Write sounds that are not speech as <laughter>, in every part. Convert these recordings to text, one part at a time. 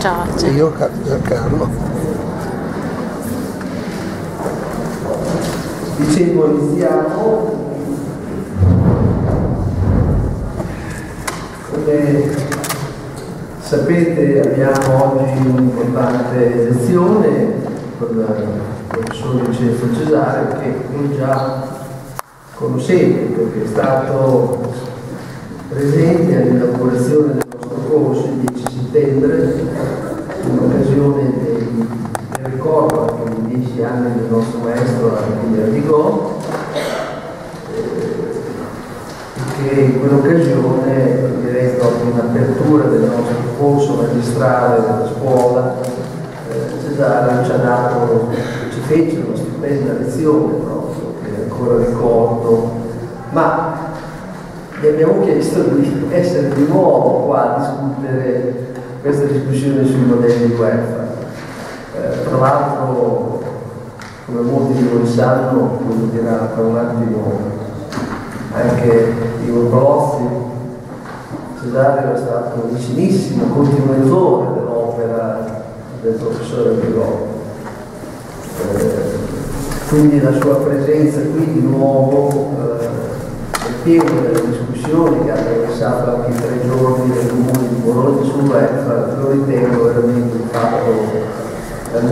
San Giorgio. Io Carlo. Dicevo, iniziamo. Come sapete abbiamo oggi un'importante lezione con il professor Vincenzo Cesare che voi già conoscete perché è stato presente all'inaugurazione del nostro corso il 10 settembre occasione dei, del ricordo anche dei 10 anni del nostro maestro famiglia di Go che in quell'occasione, direi proprio in apertura del nostro corso magistrale della scuola, eh, Cesare ci ha dato, ci fece una stupenda lezione proprio, che ancora ricordo, ma gli abbiamo chiesto di essere di nuovo qua a discutere questa discussione sui modelli di welfare. Eh, tra l'altro, come molti di voi sanno, come dirà tra un attimo anche Ivo Colossi, Cesario è stato vicinissimo, continuatore dell'opera del professore Pigò. Eh, quindi la sua presenza qui di nuovo eh, è pieno delle discussioni che ha attraversato anche tre giorni del comune di Bologna sul welfare, lo ritengo veramente un fatto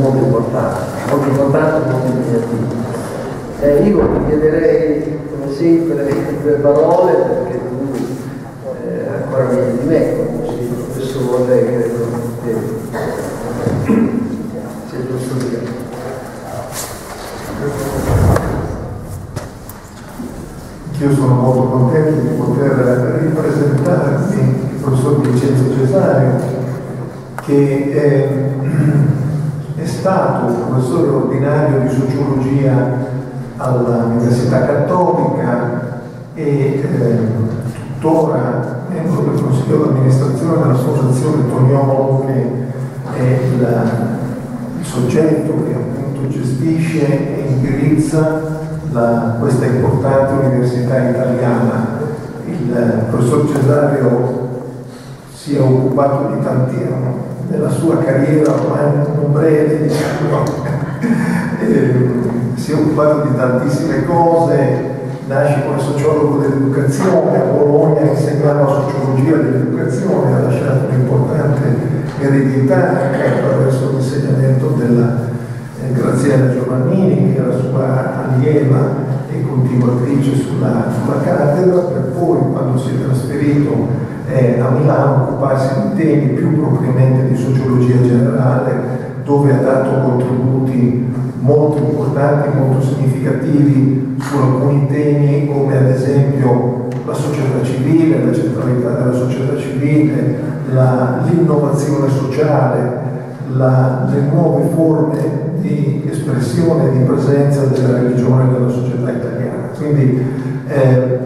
molto importante, molto importante e molto impegnativo. Eh, io ti chiederei come sempre due parole perché tu eh, ancora meglio di me il professore credo che sia giusto dire. Io sono molto contento di poter ripresentarvi il professor Vincenzo Cesario che è, <clears throat> è stato professore ordinario di sociologia all'Università Cattolica e eh, tuttora membro del Consiglio di amministrazione dell'Associazione Toniolo che è il, il soggetto che appunto gestisce e indirizza la, questa importante università italiana. Il professor Cesario si è occupato di tantissimo nella sua carriera ormai non breve, diciamo, <laughs> si è occupato di tantissime cose, nasce come sociologo dell'educazione, a Bologna insegnava sociologia dell'educazione, ha lasciato un'importante eredità anche attraverso l'insegnamento della eh, Graziella Giovannini, che era sua allieva e continuatrice sulla, sulla cattedra, per poi quando si è trasferito eh, a Milano occuparsi di temi più propriamente di sociologia generale, dove ha dato contributi molto importanti, molto significativi su alcuni temi come ad esempio la società civile, la centralità della società civile, la, l'innovazione sociale, la, le nuove forme di espressione e di presenza della religione nella società italiana. Quindi eh,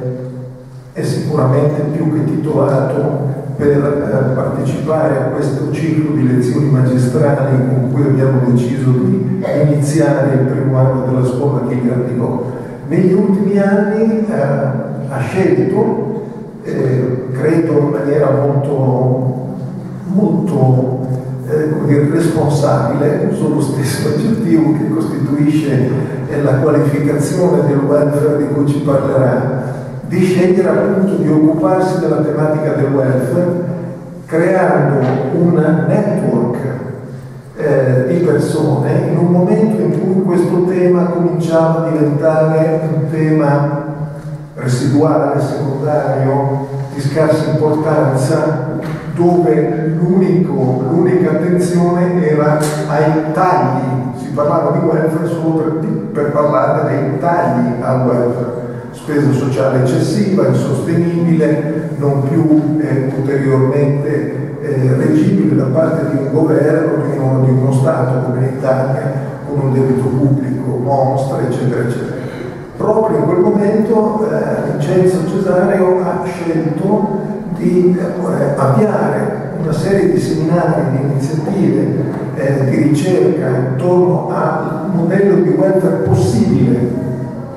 è sicuramente più che titolato per eh, partecipare a questo ciclo di lezioni magistrali con cui abbiamo deciso di iniziare il primo anno della scuola che Gardigò. Negli ultimi anni eh, ha scelto, eh, credo in maniera molto, molto eh, responsabile, uso lo stesso aggettivo che costituisce eh, la qualificazione del welfare di cui ci parlerà, di scegliere appunto di occuparsi della tematica del welfare creando un network eh, di persone in un momento in cui questo tema cominciava a diventare un tema residuale, secondario, di scarsa importanza, dove l'unica attenzione era ai tagli, si parlava di welfare solo per, per parlare dei tagli al welfare spesa sociale eccessiva, insostenibile, non più eh, ulteriormente eh, reggibile da parte di un governo, di uno, di uno Stato come l'Italia, con un debito pubblico mostro, eccetera, eccetera. Proprio in quel momento eh, Vincenzo Cesario ha scelto di eh, avviare una serie di seminari, di iniziative eh, di ricerca intorno al modello di welfare possibile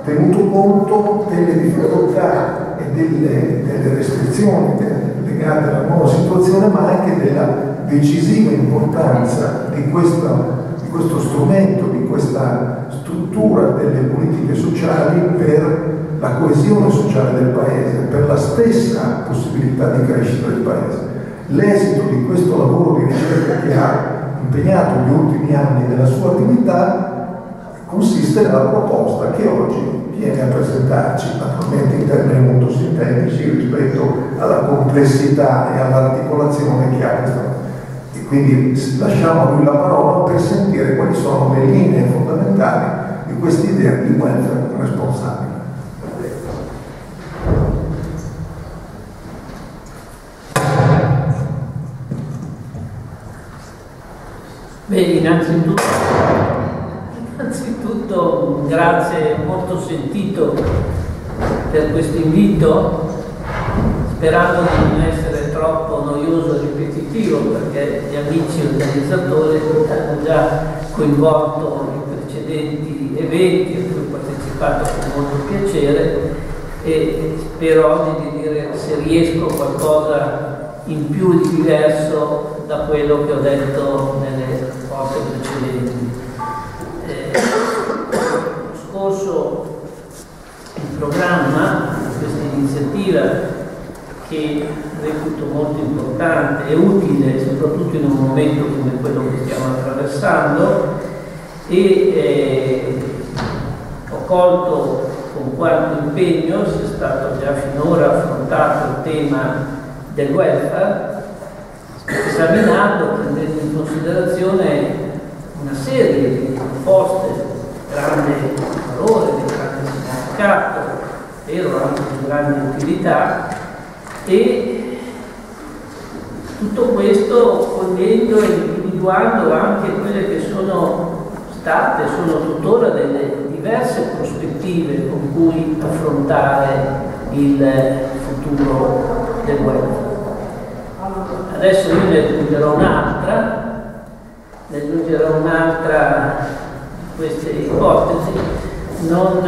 tenuto conto delle difficoltà e delle, delle restrizioni legate alla nuova situazione, ma anche della decisiva importanza di, questa, di questo strumento, di questa struttura delle politiche sociali per la coesione sociale del Paese, per la stessa possibilità di crescita del Paese. L'esito di questo lavoro di ricerca che ha impegnato gli ultimi anni della sua attività consiste nella proposta che oggi viene a presentarci, naturalmente in termini molto sintetici rispetto alla complessità e all'articolazione che ha questa. E quindi lasciamo lui la parola per sentire quali sono le linee fondamentali di questa idea di welfare responsabile. Beh, innanzitutto, innanzitutto grazie molto sentito per questo invito, sperando di non essere troppo noioso e ripetitivo perché gli amici organizzatori hanno già coinvolto i precedenti eventi a cui ho partecipato con molto piacere e spero oggi di dire se riesco qualcosa in più di diverso da quello che ho detto nelle volte precedenti. Eh, scorso il programma, questa iniziativa che reputo molto importante e utile soprattutto in un momento come quello che stiamo attraversando e eh, ho colto con quanto impegno sia stato già finora affrontato il tema del welfare esaminando, prendendo in considerazione una serie di proposte di grande valore, di grande significato, spero anche di grande utilità, e tutto questo cogliendo e individuando anche quelle che sono state, sono tuttora delle diverse prospettive con cui affrontare il futuro del web. Adesso io ne aggiungerò un'altra, ne aggiungerò un'altra di queste ipotesi, non,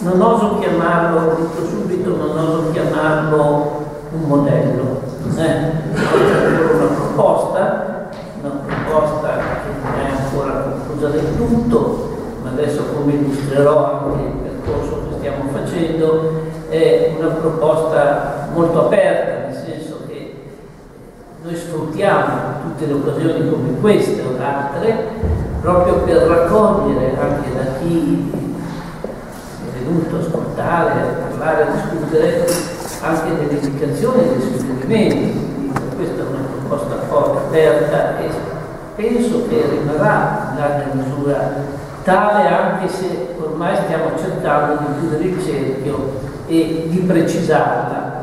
non oso chiamarlo, dico subito, non oso chiamarlo un modello, eh? una proposta, una proposta che non è ancora conclusa del tutto, ma adesso come illustrerò anche il percorso che stiamo facendo, è una proposta molto aperta noi sfruttiamo tutte le occasioni come queste o altre proprio per raccogliere anche da chi è venuto a ascoltare, a parlare, a discutere anche delle indicazioni e dei suggerimenti. Questa è una proposta forte, aperta e penso che rimarrà in larga misura tale anche se ormai stiamo cercando di chiudere il cerchio e di precisarla.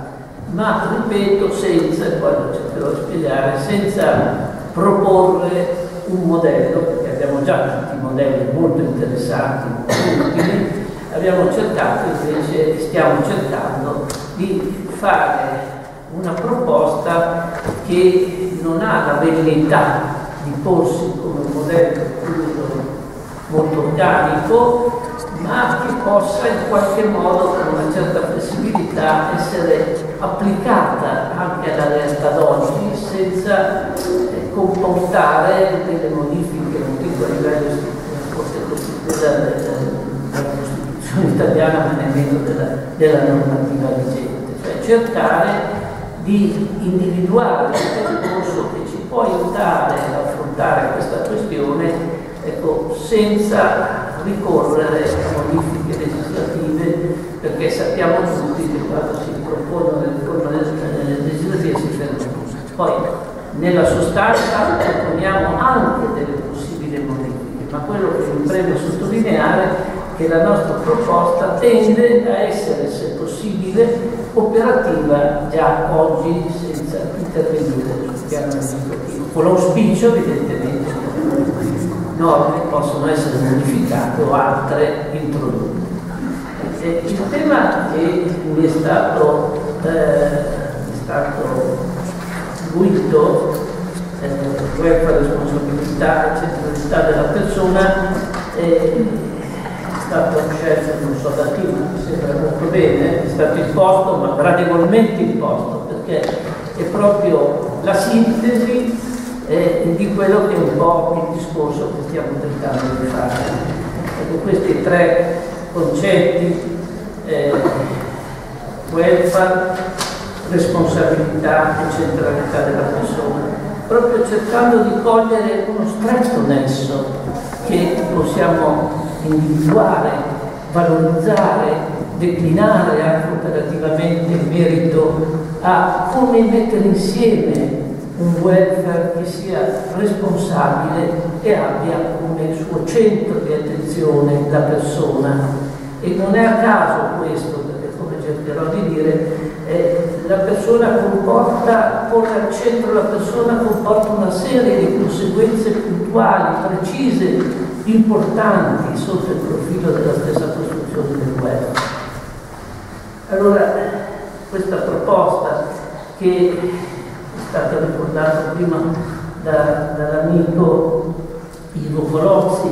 Ma ripeto senza, poi lo cercherò di spiegare, senza proporre un modello, perché abbiamo già tutti modelli molto interessanti, utili, abbiamo cercato invece, stiamo cercando di fare una proposta che non ha la velleità di porsi come un modello molto organico, ma che possa in qualche modo con una certa flessibilità essere applicata anche alla realtà d'oggi senza eh, comportare delle modifiche, non dico a livello della, della, Costituzione italiana ma nemmeno della, della normativa vigente, cioè cercare di individuare un percorso che ci può aiutare ad affrontare questa questione ecco, senza ricorrere a modifiche legislative perché sappiamo tutti che quando si proponono le riforme legislative si ferma tutto. Poi nella sostanza proponiamo anche delle possibili modifiche, ma quello che mi preme sottolineare è che la nostra proposta tende a essere, se possibile, operativa già oggi senza intervenire sul piano amministrativo, con l'auspicio evidentemente norme possono essere modificate o altre introdotte. E il tema che mi è stato, eh, è stato attribuito, eh, welfare, responsabilità e centralità della persona, è stato scelto, non so da chi, ma mi sembra molto bene, è stato imposto, ma gradevolmente imposto, perché è proprio la sintesi eh, di quello che è un po' il discorso che stiamo tentando di fare. Ecco, questi tre concetti, eh, welfare, responsabilità e centralità della persona, proprio cercando di cogliere uno stretto nesso che possiamo individuare, valorizzare, declinare anche operativamente in merito a come mettere insieme un welfare che sia responsabile e abbia come suo centro di attenzione la persona. E non è a caso questo, perché come cercherò di dire, eh, la persona comporta, porre al centro la persona comporta una serie di conseguenze puntuali, precise, importanti sotto il profilo della stessa costruzione del welfare. Allora, questa proposta che stato ricordato prima da, dall'amico Ivo Colozzi,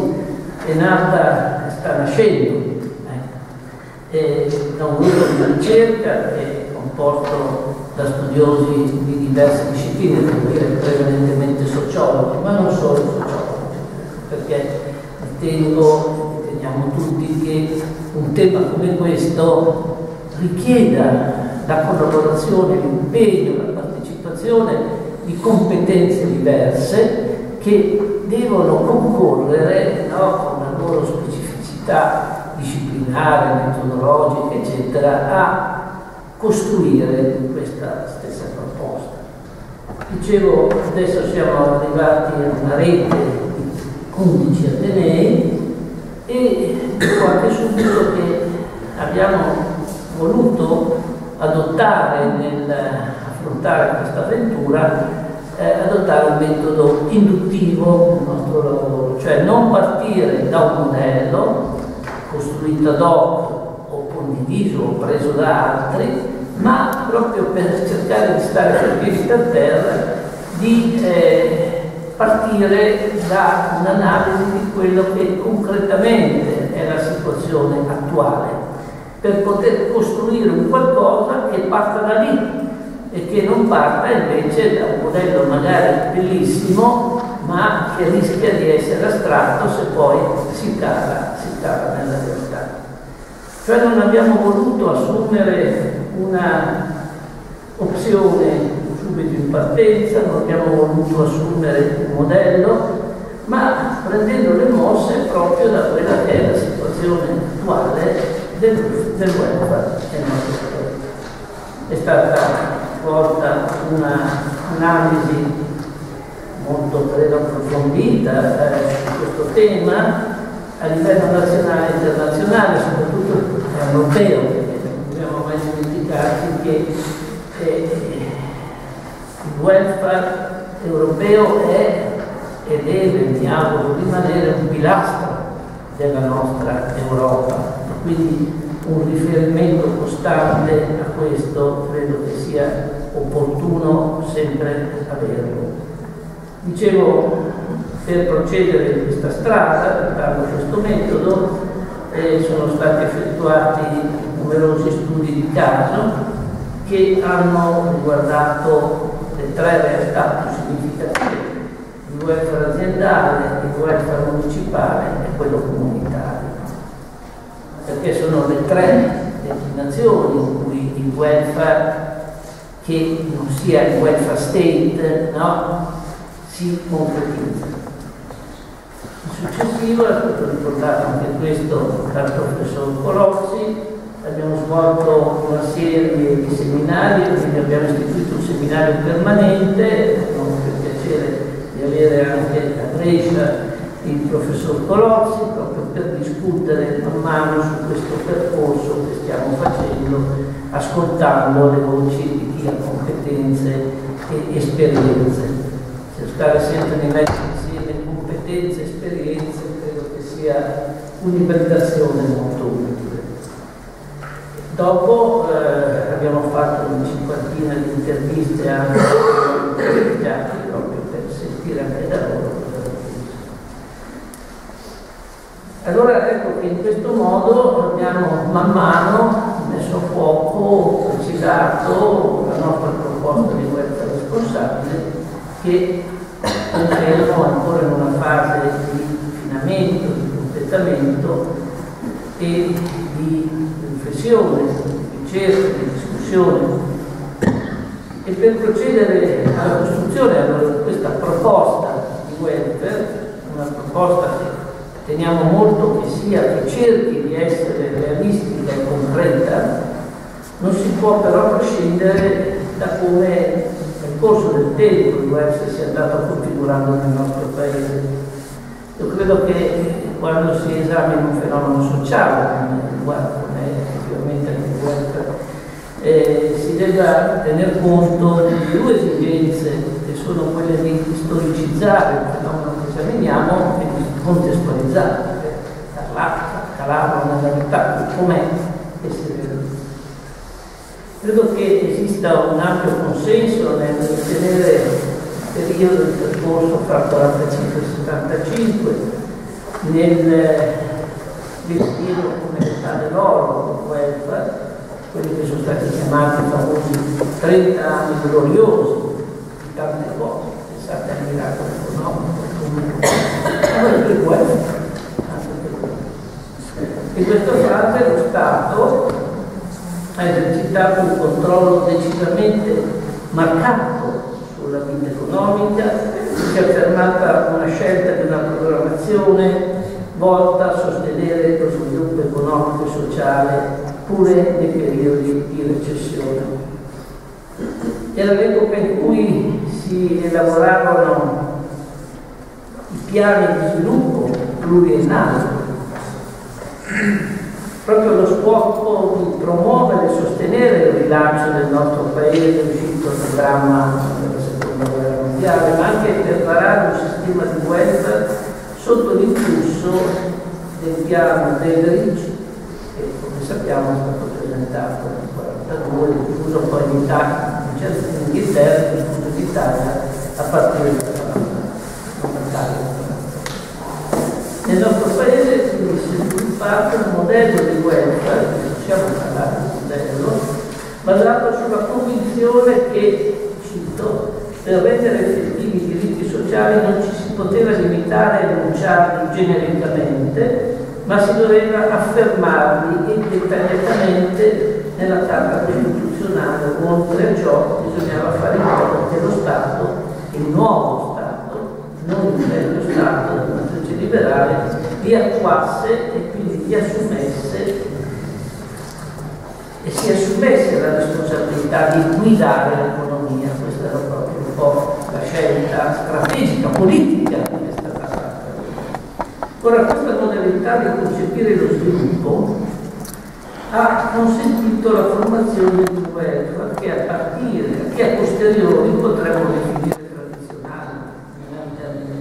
è nata, sta nascendo eh, da un gruppo di ricerca che è composto da studiosi di diverse discipline, prevalentemente sociologi, ma non solo sociologi, perché ritengo, riteniamo tutti che un tema come questo richieda la collaborazione, l'impegno, la partecipazione di competenze diverse che devono concorrere no, con la loro specificità disciplinare, metodologica, eccetera, a costruire questa stessa proposta. Dicevo, adesso siamo arrivati a una rete di 11 atenei e dico anche subito che abbiamo voluto adottare nel affrontare questa avventura, eh, adottare un metodo induttivo nel nostro lavoro, cioè non partire da un modello costruito ad hoc o condiviso o preso da altri, ma proprio per <laughs> cercare di stare per piedi per terra, di eh, partire da un'analisi di quello che concretamente è la situazione attuale, per poter costruire un qualcosa che parta da lì, e che non parta invece da un modello magari bellissimo ma che rischia di essere astratto se poi si cala, si cala nella realtà. Cioè non abbiamo voluto assumere una opzione subito in partenza, non abbiamo voluto assumere un modello, ma prendendo le mosse proprio da quella che è la situazione attuale del, del welfare nel nostro paese. È stata porta un'analisi molto credo approfondita eh, su questo tema a livello nazionale e internazionale, soprattutto europeo, perché non dobbiamo mai dimenticarci che eh, il welfare europeo è e deve, mi auguro, rimanere un pilastro della nostra Europa. Quindi un riferimento costante a questo credo che sia opportuno sempre averlo. Dicevo, per procedere in questa strada, adottando questo metodo, eh, sono stati effettuati numerosi studi di caso che hanno riguardato le tre realtà più significative, il welfare aziendale, il welfare municipale e quello comunitario perché sono le tre declinazioni in cui il welfare, che non sia il welfare state, no, si concretizza. Il successivo, è stato ricordato anche questo dal professor Colozzi, abbiamo svolto una serie di seminari, quindi abbiamo istituito un seminario permanente, abbiamo il piacere di avere anche a Brescia il professor Colozzi proprio per discutere man mano su questo percorso che stiamo facendo, ascoltando le voci di chi ha competenze e esperienze. Cercare sempre di mettere insieme competenze e esperienze credo che sia un'ibridazione molto utile. Dopo eh, abbiamo fatto una cinquantina di interviste anche proprio per sentire anche da loro Che in questo modo abbiamo man mano messo a fuoco, precisato la nostra proposta di welfare che confermo ancora in una fase di affinamento, di completamento e di riflessione, di ricerca, di discussione. E per procedere alla costruzione allora, di questa proposta di welfare, una proposta che teniamo molto che sia, che cerchi di essere realistica e concreta, non si può però prescindere da come nel corso del tempo il welfare si è andato configurando nel nostro paese. Io credo che quando si esamina un fenomeno sociale, come effettivamente il welfare, eh, si debba tener conto di due esigenze che sono quelle di storicizzare il fenomeno che esaminiamo e di contestualizzare, calarlo nella realtà, si realizza. Credo che esista un ampio consenso nel ritenere il periodo di percorso fra 45 e 75 nel gestire come l'età dell'oro, welfare, quelli che sono stati chiamati i famosi 30 anni gloriosi di tante cose, pensate al miracolo economico, ma welfare, anche per quello. In questa fase lo Stato ha esercitato un controllo decisamente marcato sulla vita economica, si è affermata una scelta di una programmazione volta a sostenere lo sviluppo economico e sociale pure nei periodi di recessione. Era l'epoca in cui si elaboravano i piani di sviluppo pluriennali proprio lo scopo di promuovere e sostenere il rilancio del nostro paese uscito dal dramma della seconda guerra mondiale, ma anche per varare un sistema di welfare sotto l'influsso del piano Delrich, che come sappiamo è stato presentato nel 1942, diffuso poi in Italia, in Inghilterra, in Italia a partire dalla battaglia. Nel nostro paese quindi sviluppato un modello di welfare, possiamo parlare di modello, basato sulla convinzione che, cito, per rendere effettivi i diritti sociali non ci si poteva limitare a enunciarli genericamente, ma si doveva affermarli dettagliatamente nella Carta Costituzionale. Oltre a ciò bisognava fare in modo che lo Stato, il nuovo Stato, non il vecchio Stato della matrice liberale, li attuasse e assumesse e si assumesse la responsabilità di guidare l'economia. Questa era proprio un po' la scelta strategica, politica che è stata fatta. Ora, questa modalità di concepire lo sviluppo ha consentito la formazione di un welfare che a partire, che a posteriori potremmo definire tradizionale, non è un termine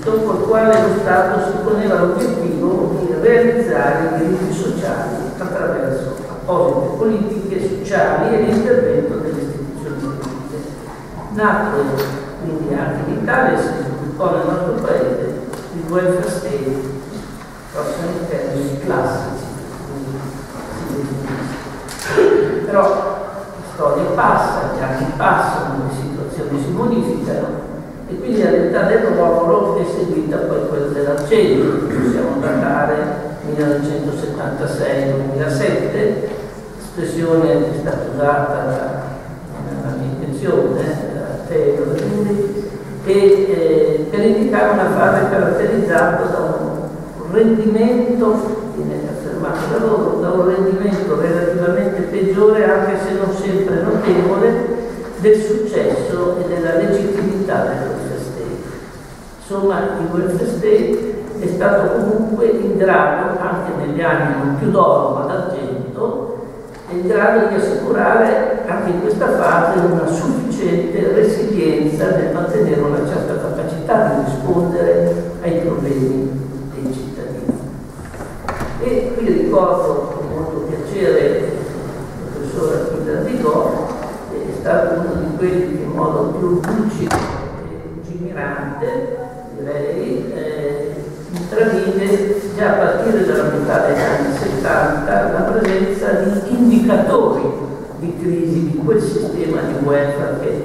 giusto, col quale lo Stato si poneva l'obiettivo di realizzare i diritti sociali attraverso apposite politiche sociali e l'intervento delle istituzioni pubbliche. Nacque quindi anche in Italia si sviluppò nel nostro paese il welfare state, prossimo in termini classici, però la storia passa, gli anni passano, le situazioni si modificano e quindi realtà del lavoro è seguita poi quella dell'argento, possiamo datare 1976-2007, espressione che è stata usata nella mia intenzione, da Taylor e eh, per indicare una fase caratterizzata da un rendimento, viene affermato da loro, da un rendimento relativamente peggiore, anche se non sempre notevole, del successo e della legittimità del. Insomma, il welfare state è stato comunque in grado, anche negli anni non più d'oro ma d'argento, è in grado di assicurare anche in questa fase una sufficiente resilienza nel mantenere una certa capacità di rispondere ai problemi dei cittadini. E qui ricordo con molto piacere il professore Rigò, che è stato uno di quelli che in modo più lucido e lungimirante, direi, eh, intravide già a partire dalla metà degli anni 70 la presenza di indicatori di crisi di quel sistema di welfare che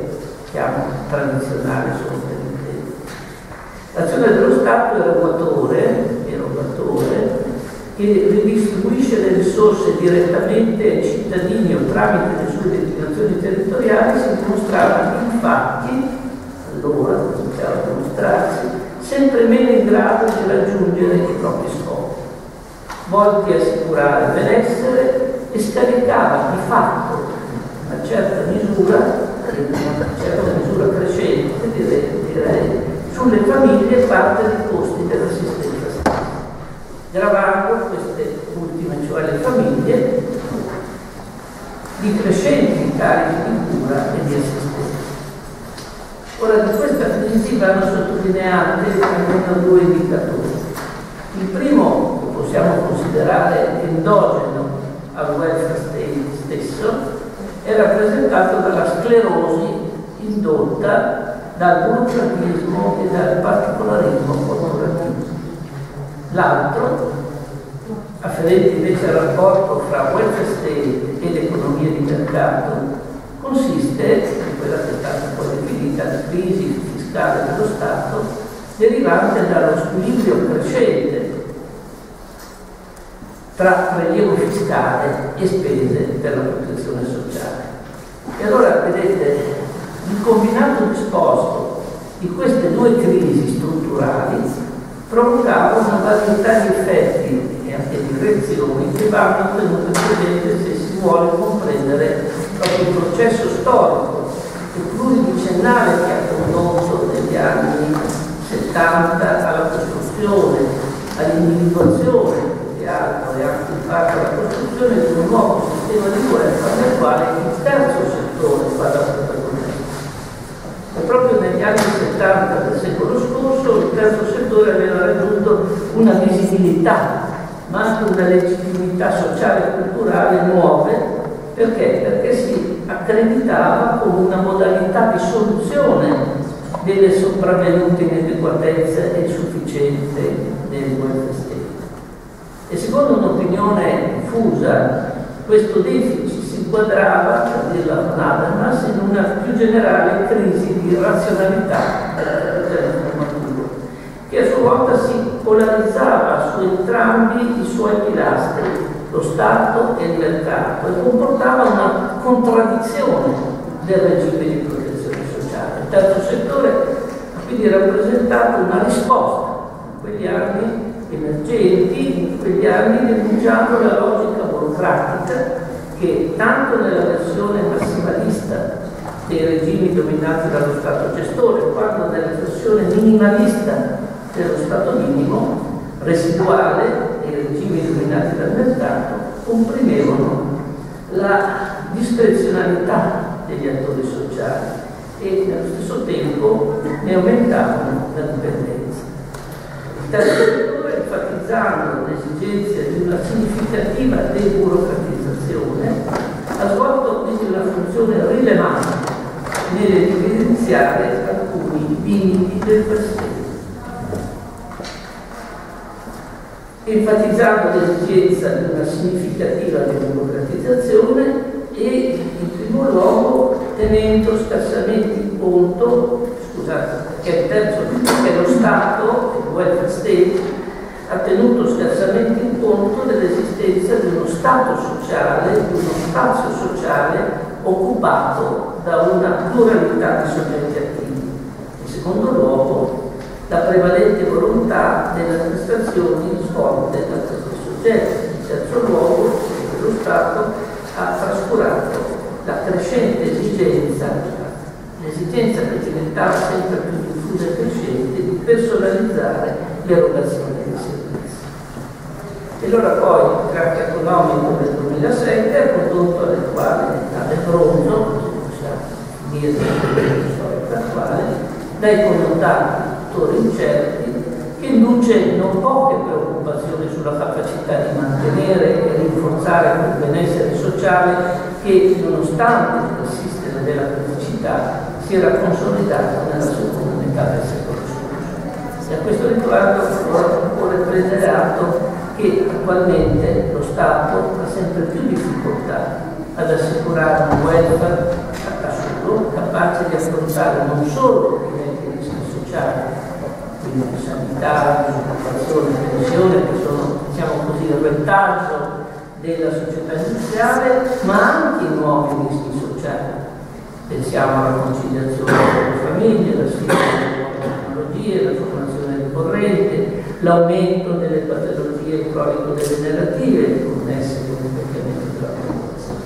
chiama tradizionale sostenitore. L'azione dello Stato è erogatore che ridistribuisce le risorse direttamente ai cittadini o tramite le sue destinazioni territoriali si dimostrava infatti, allora cominciava a dimostrarsi, sempre meno in grado di raggiungere i propri scopi, volti a assicurare benessere e scaricava di fatto una certa misura, una certa misura crescente direi, direi sulle famiglie parte dei costi dell'assistenza stessa, gravando queste ultime, cioè le famiglie, di crescenti carichi di cura e di assistenza. Ora di questa crisi vanno sottolineati almeno due indicatori. Il primo, che possiamo considerare endogeno al welfare state stesso, è rappresentato dalla sclerosi indotta dal burocratismo e dal particolarismo corporativo. L'altro, afferente invece al rapporto fra welfare state e l'economia di mercato, consiste in quella che è stata definita la crisi fiscale dello Stato derivante dallo squilibrio crescente tra prelievo fiscale e spese per la protezione sociale. E allora vedete, il combinato disposto di queste due crisi strutturali provocava una varietà di effetti e anche di reazioni che vanno tenute presente se si vuole comprendere proprio il processo storico e pluridicennale che ha condotto negli anni 70 alla costruzione, all'individuazione e altro e anche fatto la costruzione di un nuovo sistema di welfare nel quale il terzo settore fa da protagonista. E proprio negli anni 70 del secolo scorso il terzo settore aveva raggiunto una visibilità, ma anche una legittimità sociale e culturale nuove perché? Perché si accreditava come una modalità di soluzione delle sopravvenute inadeguatezze e insufficienze del welfare state. E secondo un'opinione diffusa, questo deficit si inquadrava, con Habermas, in una più generale crisi di razionalità della formatura, che a sua volta si polarizzava su entrambi i suoi pilastri, lo Stato e il mercato, e comportava una contraddizione del regime di protezione sociale. Il terzo settore ha quindi rappresentato una risposta in quegli anni emergenti, in quegli anni denunciando la logica burocratica che tanto nella versione massimalista dei regimi dominati dallo Stato gestore, quanto nella versione minimalista dello Stato minimo, residuale regimi dominati dal mercato, comprimevano la discrezionalità degli attori sociali e nello stesso tempo ne aumentavano la dipendenza. Il terzo settore, enfatizzando l'esigenza di una significativa deburocratizzazione, ha svolto quindi una funzione rilevante nell'evidenziare alcuni limiti del presente. Enfatizzando l'esigenza di una significativa democratizzazione e in primo luogo tenendo scarsamente in conto, scusate, perché il terzo perché lo Stato, il welfare state, ha tenuto scarsamente in conto dell'esistenza di uno Stato sociale, di uno spazio sociale occupato da una pluralità di soggetti attivi. In secondo luogo, la prevalente volontà delle amministrazioni svolte da questi soggetti. In terzo luogo, lo Stato ha trascurato la crescente esigenza, l'esigenza che diventava sempre più diffusa e crescente di personalizzare l'erogazione dei servizi. E allora poi il crack economico del 2007 ha condotto all'attuale tale bronzo, se possiamo dire attuale, dai connotati fattori incerti che induce non poche preoccupazioni sulla capacità di mantenere e rinforzare quel benessere sociale che nonostante il persistere della criticità si era consolidato nella seconda metà del secolo scorso. E a questo riguardo occorre prendere atto che attualmente lo Stato ha sempre più difficoltà ad assicurare un welfare assoluto capace di affrontare non solo i rischi sociali, quindi sanità, disoccupazione, pensione, che sono diciamo così, il retaggio della società industriale, ma anche i nuovi rischi sociali. Pensiamo alla conciliazione delle famiglie, la sfida delle tecnologie, la formazione ricorrente, l'aumento delle patologie cronico-degenerative connesse con l'invecchiamento della popolazione.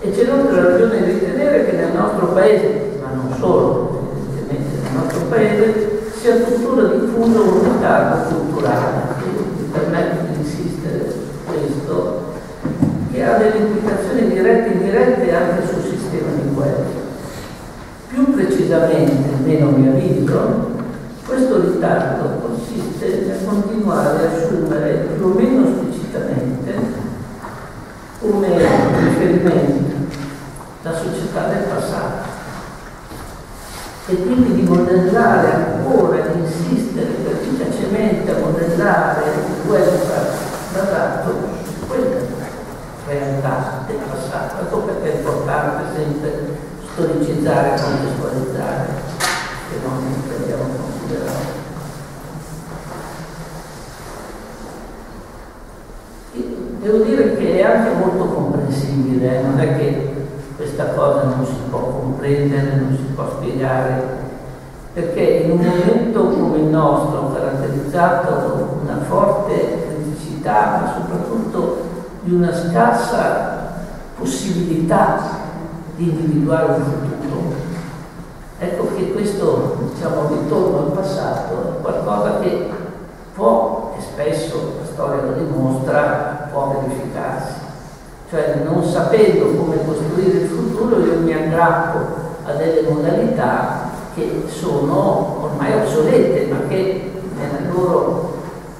E c'è inoltre ragione di ritenere che nel nostro paese, ma non solo, evidentemente nel nostro paese, sia tuttora diffuso un ritardo culturale, mi permette di insistere su questo, che ha delle implicazioni dirette e indirette anche sul sistema di guerra. Più precisamente, almeno mi avviso, questo ritardo consiste nel continuare a assumere più o meno esplicitamente come riferimento la società del passato e quindi di modellare ancora, di insistere pervicacemente a modellare il welfare basato su quella realtà del passato. Ecco perché è importante sempre storicizzare e contestualizzare che non prendiamo in considerazione. Devo dire che è anche molto comprensibile, non è che questa cosa non si può comprendere, non si può spiegare, perché in un momento come il nostro, caratterizzato da una forte criticità, ma soprattutto di una scarsa possibilità di individuare un futuro, ecco che questo diciamo, ritorno al passato è qualcosa che può, e spesso la storia lo dimostra, può verificarsi cioè non sapendo come costruire il futuro io mi aggrappo a delle modalità che sono ormai obsolete ma che nella loro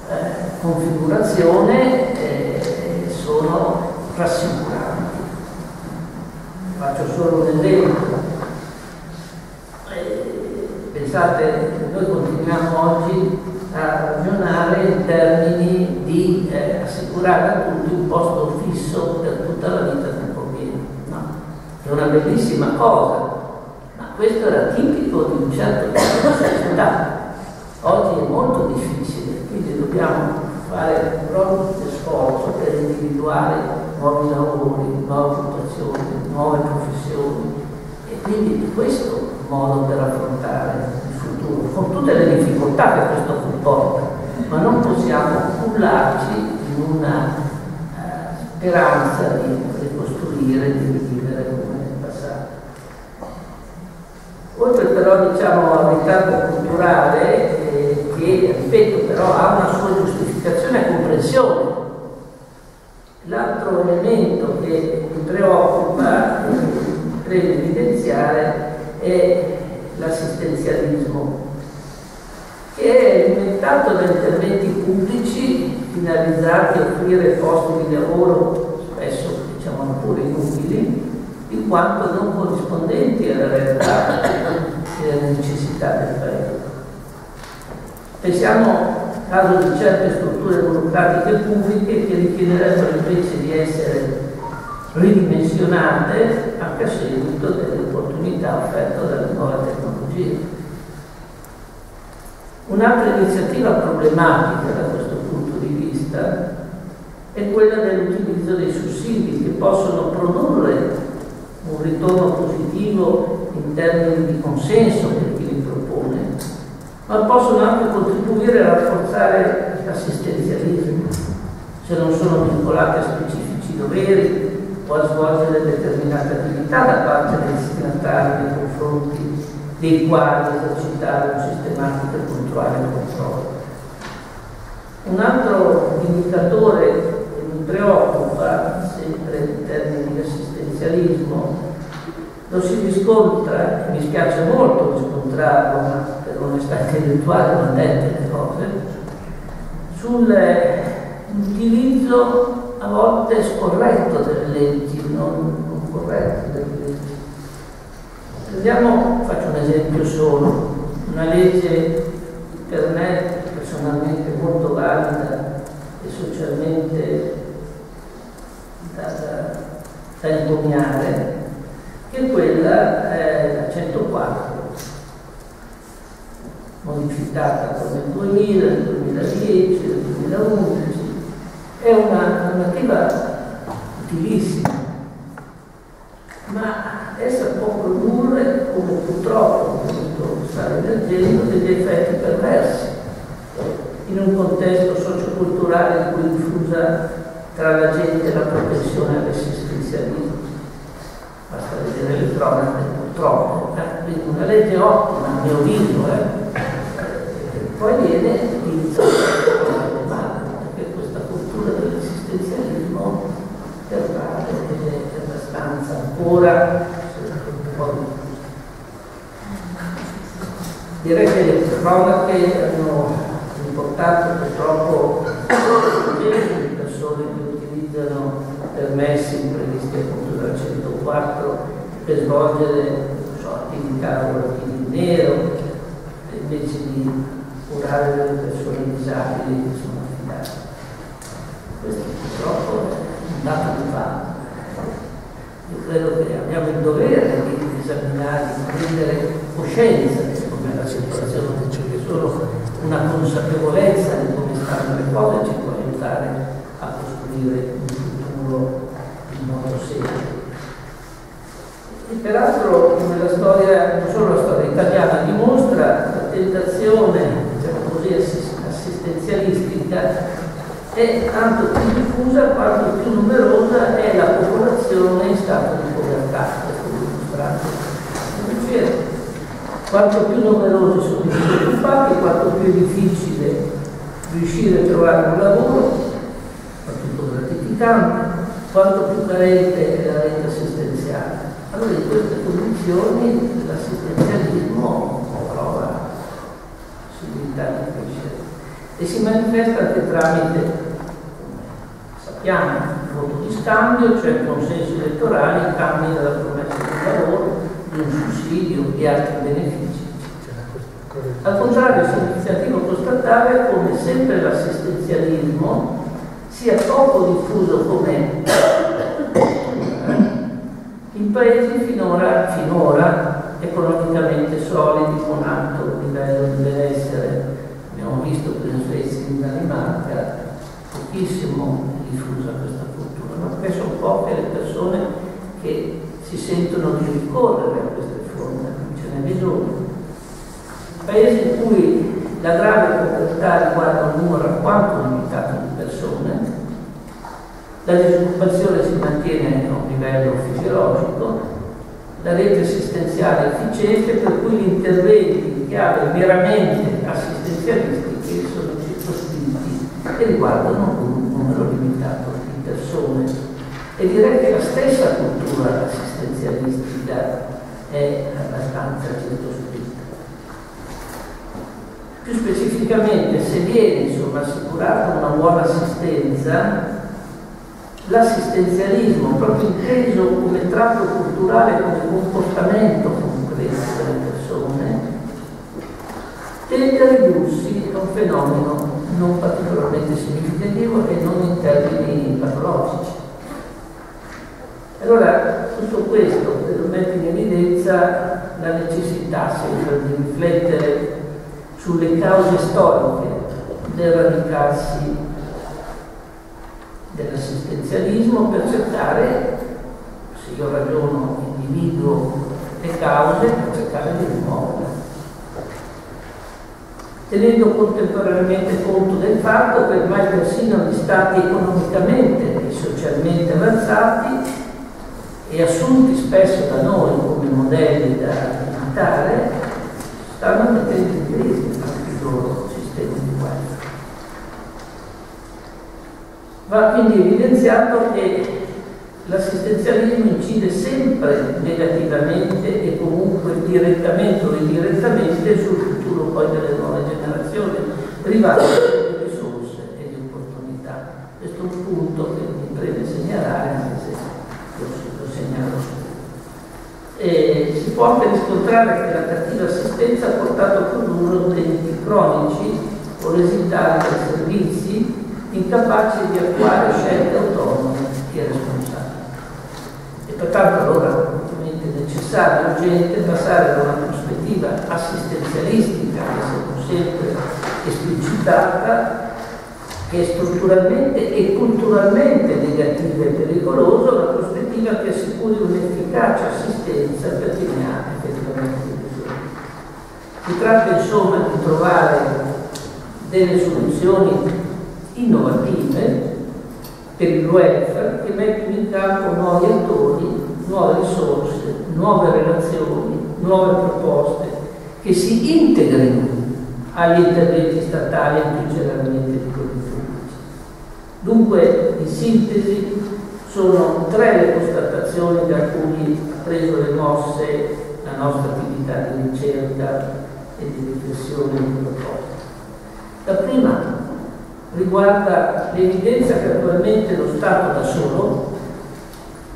eh, configurazione eh, sono rassicuranti. Faccio solo un esempio. Eh, pensate, noi continuiamo oggi a ragionare in termini di eh, assicurare a tutti un posto fisso per tutta la vita del bambino. No? È una bellissima cosa, ma questo era tipico di un certo tipo di società. Oggi è molto difficile, quindi dobbiamo fare un grosso sforzo per individuare nuovi lavori, nuove occupazioni, nuove professioni e quindi questo è il modo per affrontare futuro, con tutte le difficoltà che questo comporta, ma non possiamo cullarci una uh, speranza di ricostruire, di rivivere come nel passato. Oltre però diciamo, al ritardo culturale, eh, che ripeto però ha una sua giustificazione e comprensione, l'altro elemento che mi preoccupa e preme evidenziare è l'assistenzialismo, è alimentato da interventi pubblici finalizzati a offrire posti di lavoro, spesso diciamo pure inutili, in quanto non corrispondenti alla realtà e alle necessità del Paese. Pensiamo al caso di certe strutture burocratiche pubbliche che richiederebbero invece di essere ridimensionate anche a seguito delle opportunità offerte dalle nuove tecnologie. Un'altra iniziativa problematica da questo punto di vista è quella dell'utilizzo dei sussidi che possono produrre un ritorno positivo in termini di consenso per chi li propone, ma possono anche contribuire a rafforzare l'assistenzialismo se non sono vincolate a specifici doveri o a svolgere determinate attività da parte dei destinatari nei confronti dei quali esercitare un sistematico e puntuale controllo. Un altro indicatore che mi preoccupa, sempre in termini di assistenzialismo, lo si riscontra, e mi spiace molto riscontrarlo, ma per onestà intellettuale non dette le cose, sull'utilizzo a volte scorretto delle leggi, non, non corretto delle leggi. Vediamo, faccio un esempio solo, una legge per me personalmente molto valida e socialmente da, da, da impugnare, che è quella eh, 104, modificata con il 2000, il 2010, il 2011, è una normativa utilissima. Tra la gente la propensione all'esistenzialismo. Basta vedere le cronache, purtroppo. Eh? Quindi una legge ottima, a mio avviso, eh? poi viene male, perché questa cultura dell'esistenzialismo pervade è abbastanza ancora Direi che le cronache hanno riportato purtroppo di persone che utilizzano permessi previsti appunto dal 104 per svolgere so, attività lavorative in nero invece di curare le persone disabili che sono affidate. Questo purtroppo è un dato di fatto. Io credo che abbiamo il dovere di esaminare, di prendere coscienza di come la situazione, c'è solo una consapevolezza di come stanno le cose ci può aiutare a costruire E peraltro nella storia, non solo la storia italiana, dimostra la tentazione, diciamo così, assistenzialistica è tanto più diffusa quanto più numerosa è la popolazione in stato di povertà, è dimostrato. Quanto più numerosi sono i disoccupati, quanto più è difficile riuscire a trovare un lavoro, soprattutto gratificante, quanto più carente è la rete assistenziale. Allora in queste condizioni l'assistenzialismo trova possibilità di crescere e si manifesta anche tramite, come sappiamo, il voto di scambio, cioè il consenso elettorale in cambio della promessa di lavoro, di un sussidio e altri benefici. Al contrario, è significativo constatare come sempre l'assistenzialismo sia poco diffuso come in paesi finora, finora economicamente solidi, con alto livello di benessere. Abbiamo visto che in Svezia e in Danimarca pochissimo diffusa questa cultura, ma perché sono poche le persone che si sentono di ricorrere a queste forme, non ce n'è bisogno. Paesi in cui la grave povertà riguarda un numero alquanto limitato la disoccupazione si mantiene a un livello fisiologico, la rete assistenziale efficiente, per cui gli interventi in chiave meramente assistenzialistici sono circoscritti e riguardano un numero limitato di persone. E direi che la stessa cultura assistenzialistica è abbastanza circoscritta. Più specificamente, se viene insomma, assicurata una buona assistenza, l'assistenzialismo, proprio inteso come tratto culturale, come comportamento concreto delle persone, tende a ridursi a un fenomeno non particolarmente significativo e non in termini patologici. Allora, tutto questo mette in evidenza la necessità sempre di riflettere sulle cause storiche del radicarsi dell'assistenzialismo per cercare, se io ragiono individuo e cause, per cercare di rimuoverle. Tenendo contemporaneamente conto del fatto che ormai persino gli stati economicamente e socialmente avanzati e assunti spesso da noi come modelli da imitare, stanno mettendo in crisi i loro sistemi di welfare. Va quindi evidenziato che l'assistenzialismo incide sempre negativamente e comunque direttamente o indirettamente sul futuro poi delle nuove generazioni, private di risorse e di opportunità. Questo è un punto che mi preme segnalare, anche se lo, lo segnalo e si può anche riscontrare che la cattiva assistenza ha portato a produrre utenti cronici o residenziali dai servizi incapaci di attuare scelte autonome e responsabili. E pertanto allora è necessario, urgente, passare da una prospettiva assistenzialistica che se sempre esplicitata, che è strutturalmente e culturalmente negativa e pericolosa, una prospettiva che assicuri un'efficace assistenza per chi ne ha effettivamente bisogno. Si tratta insomma di trovare delle soluzioni innovative per il welfare che mettono in campo nuovi attori, nuove risorse, nuove relazioni, nuove proposte che si integrino agli interventi statali e più generalmente di quelli pubblici. Dunque, in sintesi, sono tre le constatazioni da cui ha preso le mosse la nostra attività di ricerca e di riflessione di proposta. La prima riguarda l'evidenza che attualmente lo Stato da solo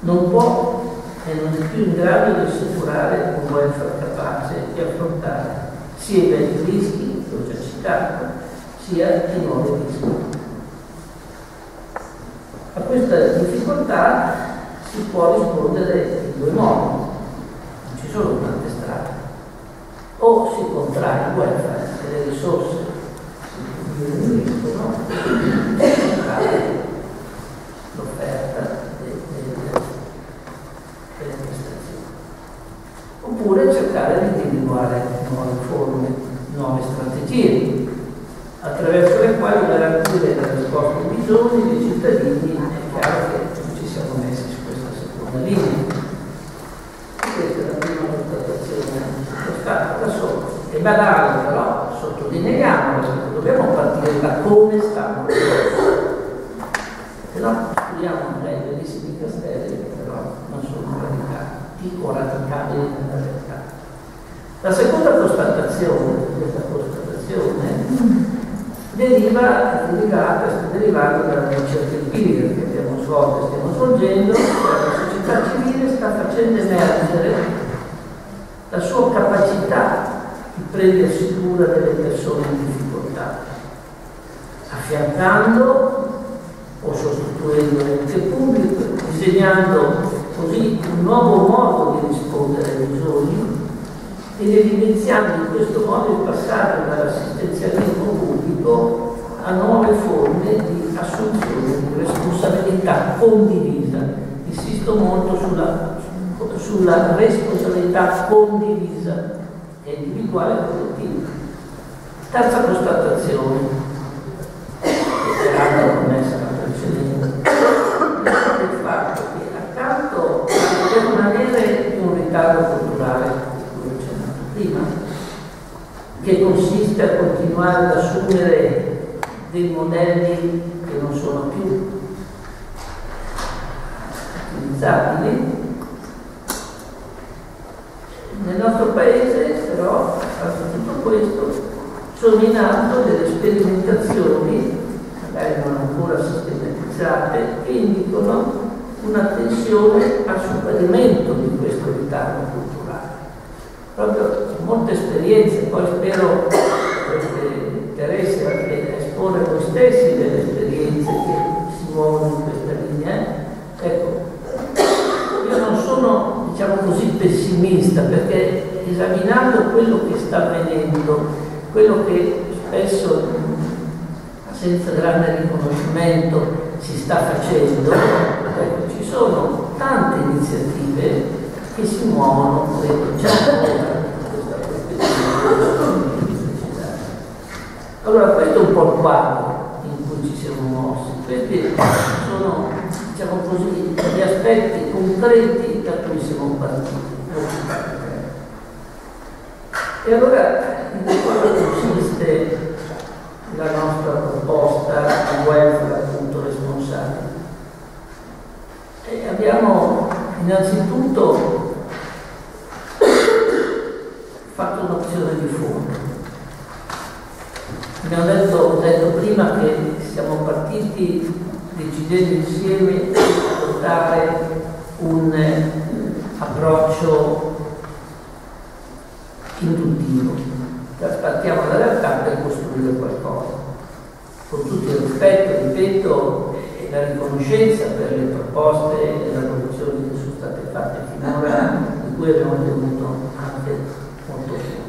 non può e non è più in grado di assicurare un welfare capace di affrontare sia i vecchi rischi, che ho già citato, sia i nuovi rischi. A questa difficoltà si può rispondere in due modi, non ci sono tante strade. O si contrae il welfare e le risorse ありがとうございます。Responsabilità condivisa e individuale e collettiva. Terza constatazione, che peraltro connessa alla precedente, è il fatto che accanto al permanere di un ritardo culturale prima, che consiste a continuare ad assumere dei modelli che non sono più utilizzabili. Nel nostro paese però, a tutto questo, sono in atto delle sperimentazioni, magari non ancora sistematizzate, che indicano una tensione al superamento di questo ritardo culturale proprio molte esperienze, poi spero che interessi anche esporre voi stessi delle esperienze che si muovono in questa linea. Ecco, io non sono, diciamo così, pessimista perché esaminando quello che sta avvenendo, quello che spesso senza grande riconoscimento si sta facendo, ecco, ci sono tante iniziative che si muovono, credo, già questa prospettiva. Allora questo è un po' il quadro in cui ci siamo mossi, questi sono, diciamo così, gli aspetti da cui siamo partiti. E allora in cosa consiste la nostra proposta di welfare appunto responsabile? E abbiamo innanzitutto fatto un'opzione di fondo. Abbiamo detto, detto prima che siamo partiti decidendo insieme di adottare un approccio induttivo. Partiamo dalla realtà per costruire qualcosa. Con tutto il rispetto, ripeto, e la riconoscenza per le proposte e le evoluzioni che sono state fatte finora, di cui abbiamo tenuto anche molto più.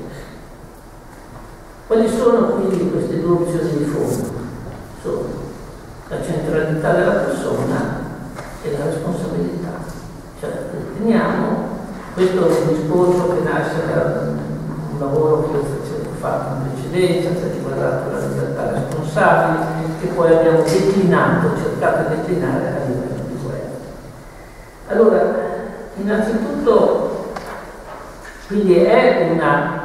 Quali sono quindi queste due opzioni di fondo? Sono la centralità della persona e la responsabilità. Riteniamo, questo discorso che nasce da un lavoro che ho fatto in precedenza, che ha riguardato la libertà responsabile, che poi abbiamo declinato, cercato di declinare a livello di guerra. Allora, innanzitutto, quindi è una,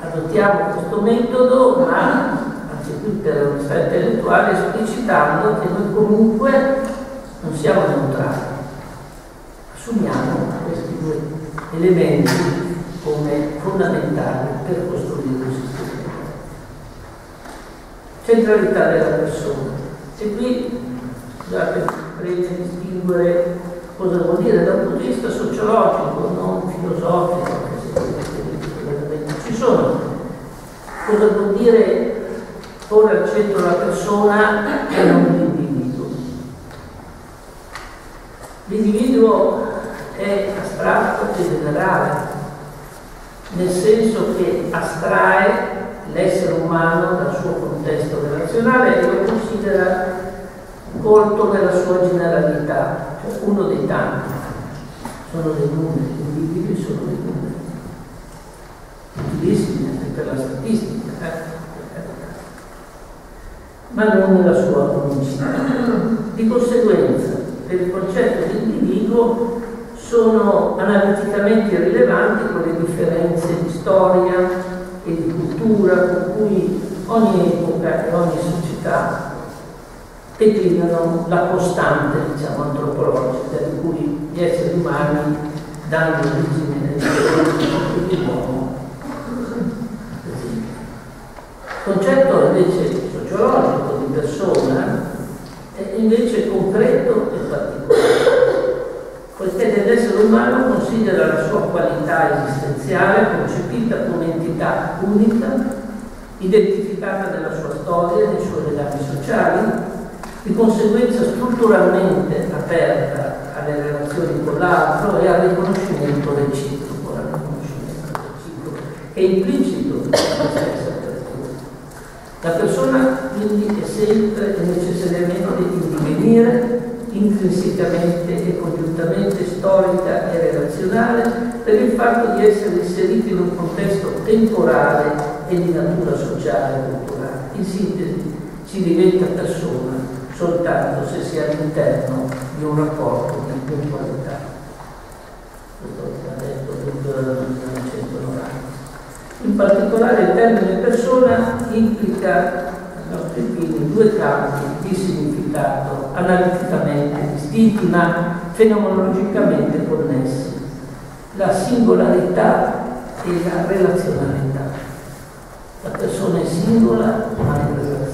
adottiamo questo metodo, ma qui per onestà intellettuale, esplicitando che noi comunque non siamo neutrali, assumiamo questi due elementi come fondamentali per costruire un sistema. Centralità della persona. E qui scusate, prende a distinguere cosa vuol dire dal punto di vista sociologico, non filosofico, ci sono. Cosa vuol dire porre al centro la persona e non l'individuo. L'individuo è astratto e generale, nel senso che astrae l'essere umano dal suo contesto relazionale e lo considera colto nella sua generalità, cioè uno dei tanti. Sono dei numeri, gli sono dei numeri, utilissimi anche per la statistica, eh? ma non nella sua unicità. Di conseguenza, per il concetto di individuo sono analiticamente rilevanti con le differenze di storia e di cultura con cui ogni epoca e ogni società declinano la costante diciamo, antropologica di cui gli esseri umani danno origine dell'uomo. Il concetto invece sociologico di persona è invece concreto e particolare poiché dell'essere umano considera la sua qualità esistenziale concepita come entità unica, identificata nella sua storia, nei suoi legami sociali, di conseguenza strutturalmente aperta alle relazioni con l'altro e al riconoscimento reciproco, al riconoscimento reciproco, che è implicito questa stessa apertura. La persona quindi è sempre e necessariamente di divenire intrinsecamente e congiuntamente storica e relazionale per il fatto di essere inseriti in un contesto temporale e di natura sociale e culturale. In sintesi, si diventa persona soltanto se si è all'interno di un rapporto di puntualità. Questo l'ha detto tutto dal 1990. In particolare il termine persona implica ai nostri fini due campi di significato analiticamente distinti ma fenomenologicamente connessi, la singolarità e la relazionalità. La persona è singola ma in relazione.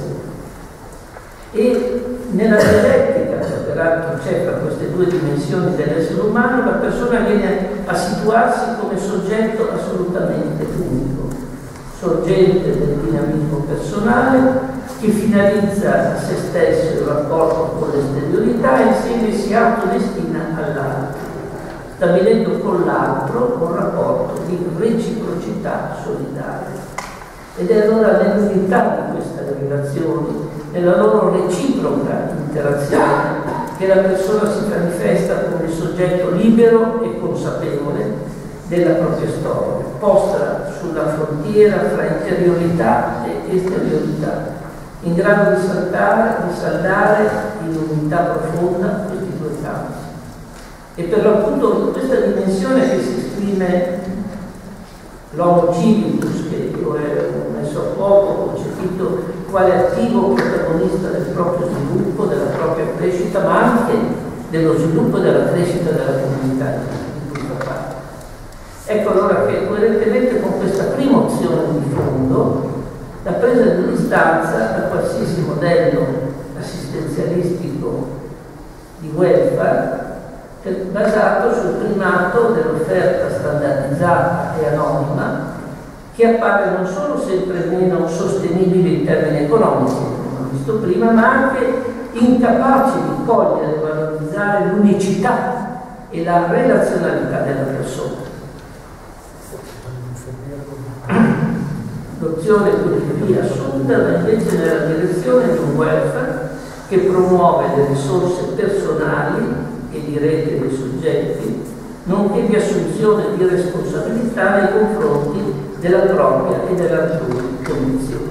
E nella dialettica che peraltro c'è tra queste due dimensioni dell'essere umano, la persona viene a situarsi come soggetto assolutamente unico, sorgente del dinamismo personale che finalizza se stesso il rapporto con l'esteriorità e insieme si autodestina all'altro, stabilendo con l'altro un rapporto di reciprocità solidaria. Ed è allora nell'unità di queste relazioni, nella loro reciproca interazione, che la persona si manifesta come soggetto libero e consapevole della propria storia, posta sulla frontiera fra interiorità e esteriorità, in grado di saltare, di saldare in unità profonda questi due campi. E per l'appunto questa dimensione che si esprime l'homo civitus, che io ho messo a poco, concepito quale attivo protagonista del proprio sviluppo, della propria crescita, ma anche dello sviluppo e della crescita della comunità di fa parte. Ecco allora che coerentemente con questa prima opzione di fondo, la presa di distanza da qualsiasi modello assistenzialistico di welfare basato sul primato dell'offerta standardizzata e anonima che appare non solo sempre meno sostenibile in termini economici, come ho visto prima, ma anche incapace di cogliere e valorizzare l'unicità e la relazionalità della persona. L'opzione qui assunta va invece nella direzione di un welfare che promuove le risorse personali e di rete dei soggetti, nonché di assunzione di responsabilità nei confronti della propria e della altrui condizione.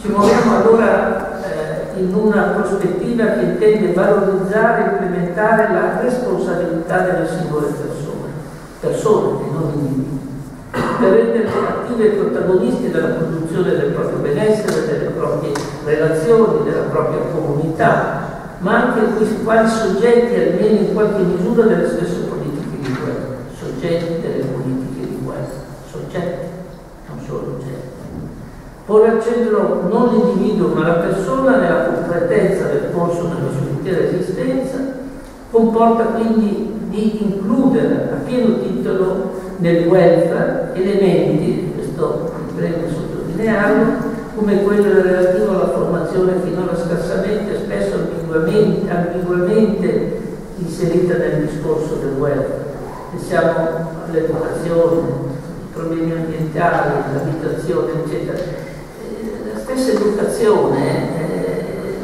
Ci muoviamo allora eh, in una prospettiva che intende valorizzare e implementare la responsabilità delle singole persone, persone e non individui, per renderle attive protagonisti della produzione del proprio benessere, delle proprie relazioni, della propria comunità, ma anche quali soggetti almeno in qualche misura delle stesse politiche di guerra, soggetti delle politiche di guerra, soggetti, non solo oggetti. Porre al centro non l'individuo ma la persona nella completezza del corso della sua intera esistenza comporta quindi di includere a pieno titolo nel welfare elementi, questo mi prego sottolinearlo, come quello relativo alla formazione finora scarsamente, spesso ambiguamente, ambiguamente inserita nel discorso del welfare. Pensiamo all'educazione, ai problemi ambientali, l'abitazione, eccetera. Eh, la stessa educazione, eh,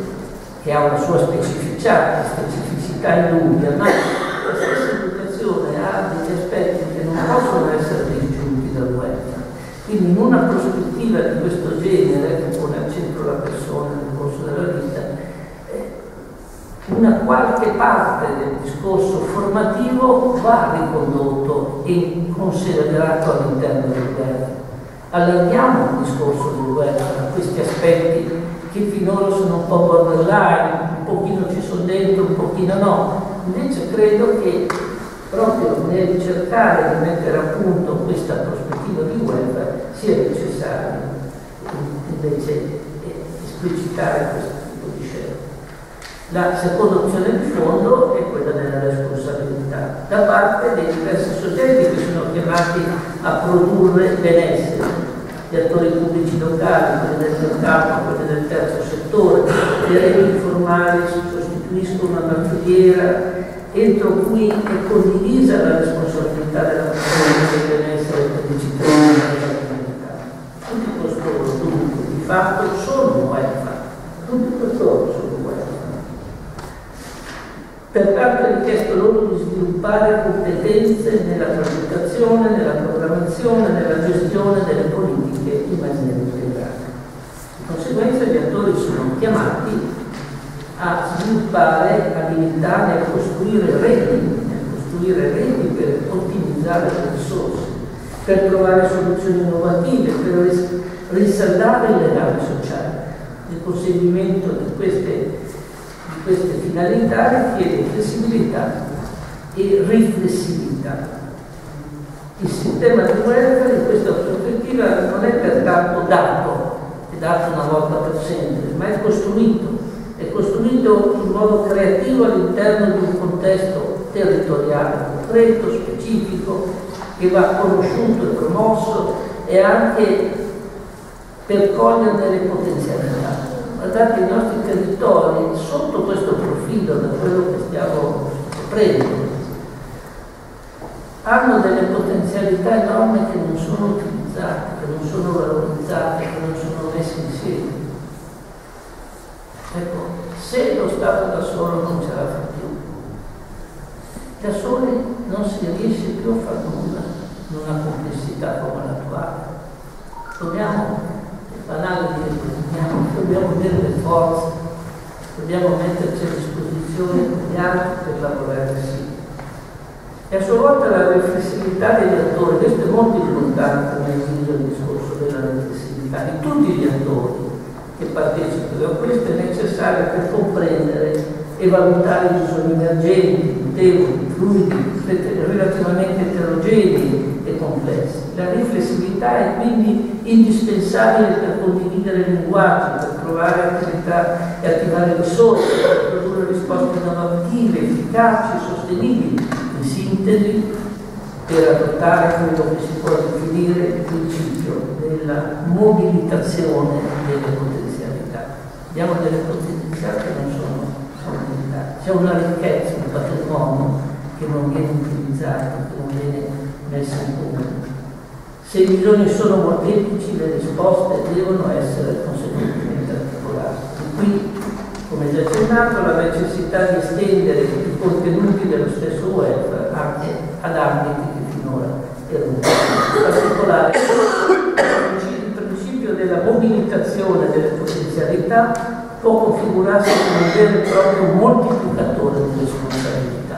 che ha una sua specificità, specificità indubbia, ma la stessa educazione ha degli aspetti che non possono essere disgiunti dal welfare. Quindi in una prospettiva di questo genere, che pone al centro la persona nel corso della vita, eh, una qualche parte del discorso formativo va ricondotto e considerato all'interno del welfare. Allarghiamo il discorso del welfare a questi aspetti che finora sono un po' borderline, un pochino ci sono dentro, un pochino no. Invece credo che proprio nel cercare di mettere a punto questa prospettiva di welfare sia necessario invece esplicitare questo tipo di scelta. La seconda opzione di fondo è quella della responsabilità da parte dei diversi soggetti che sono chiamati a produrre benessere, gli attori pubblici locali, quelli del mercato, quelli del terzo settore, le reti informali costituiscono una filiera entro cui è condivisa la responsabilità della persona del benessere per i cittadini della comunità. Tutti costoro dunque di fatto sono welfare, tutti costoro sono welfare. Pertanto è richiesto loro di sviluppare competenze nella progettazione, nella programmazione, nella gestione delle politiche in maniera integrata. Di conseguenza gli attori sono chiamati a sviluppare abilità nel costruire reti, nel costruire reti per ottimizzare le risorse, per trovare soluzioni innovative, per risaldare il legame sociale. Il conseguimento di queste, di queste finalità richiede flessibilità e riflessibilità. Il sistema di welfare in questa prospettiva non è pertanto dato, è dato una volta per sempre, ma è costruito è costruito in modo creativo all'interno di un contesto territoriale, concreto, specifico, che va conosciuto e promosso e anche per coglierne le potenzialità. Guardate, i nostri territori, sotto questo profilo, da quello che stiamo scoprendo, hanno delle potenzialità enormi che non sono utilizzate, che non sono valorizzate, che non sono messe insieme. Ecco, se lo Stato da solo non ce la fa più, da soli non si riesce più a fare nulla in una complessità come l'attuale. Dobbiamo, è banale dire dobbiamo, dobbiamo avere le forze, dobbiamo metterci a disposizione degli altri per lavorare insieme. E a sua volta la riflessività degli attori, questo è molto importante nel discorso della riflessività di tutti gli attori, che partecipano a questo è necessario per comprendere e valutare i bisogni emergenti, mutevoli, fluidi, relativamente eterogenei e complessi. La riflessività è quindi indispensabile per condividere il linguaggio, per trovare attività e attivare risorse, per produrre risposte innovative, efficaci sostenibili, in sintesi per adottare quello che si può definire il principio della mobilitazione delle potenzialità abbiamo delle potenzialità che non sono, limitate. C'è una ricchezza, un patrimonio che non viene utilizzato, che non viene messo in comune. Se i bisogni sono molteplici, le risposte devono essere conseguentemente articolate. Qui, come già accennato, la necessità di estendere i contenuti dello stesso welfare anche ad ambiti finora erano in particolare il principio della mobilitazione delle potenzialità può configurarsi come un vero e proprio moltiplicatore di responsabilità.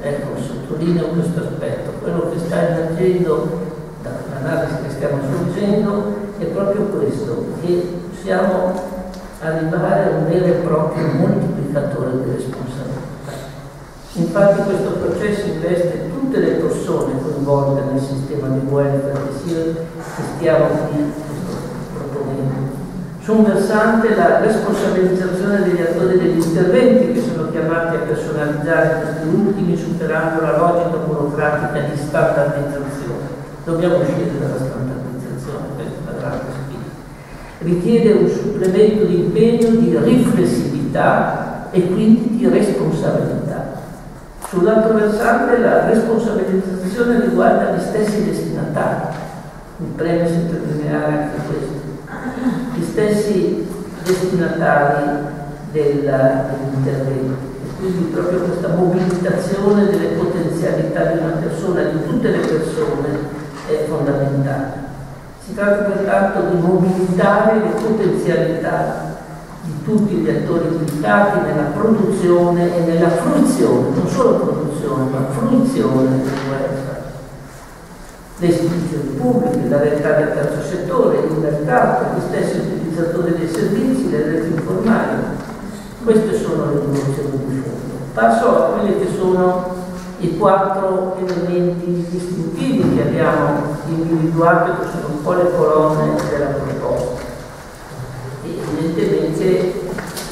Ecco, sottolineo questo aspetto. Quello che sta emergendo dall'analisi che stiamo svolgendo è proprio questo, che possiamo arrivare a un vero e proprio moltiplicatore di responsabilità. Infatti questo processo investe tutte le persone coinvolte nel sistema di welfare che stiamo qui su un versante la responsabilizzazione degli attori degli interventi che sono chiamati a personalizzare questi ultimi superando la logica burocratica di standardizzazione. Dobbiamo uscire dalla standardizzazione, questa è la grande sfida. Richiede un supplemento di impegno, di riflessività e quindi di responsabilità. Sull'altro versante la responsabilizzazione riguarda gli stessi destinatari. Mi preme sottolineare anche questo gli stessi destinatari dell'intervento. E quindi proprio questa mobilitazione delle potenzialità di una persona, di tutte le persone, è fondamentale. Si tratta pertanto di mobilitare le potenzialità di tutti gli attori implicati nella produzione e nella fruizione, non solo produzione, ma fruizione del welfare le istituzioni pubbliche, la realtà del terzo settore, il mercato, gli stessi utilizzatori dei servizi, le reti informali. Queste sono le dimensioni di fondo. Passo a quelli che sono i quattro elementi distintivi che abbiamo individuato, che sono un po' le colonne della proposta. E evidentemente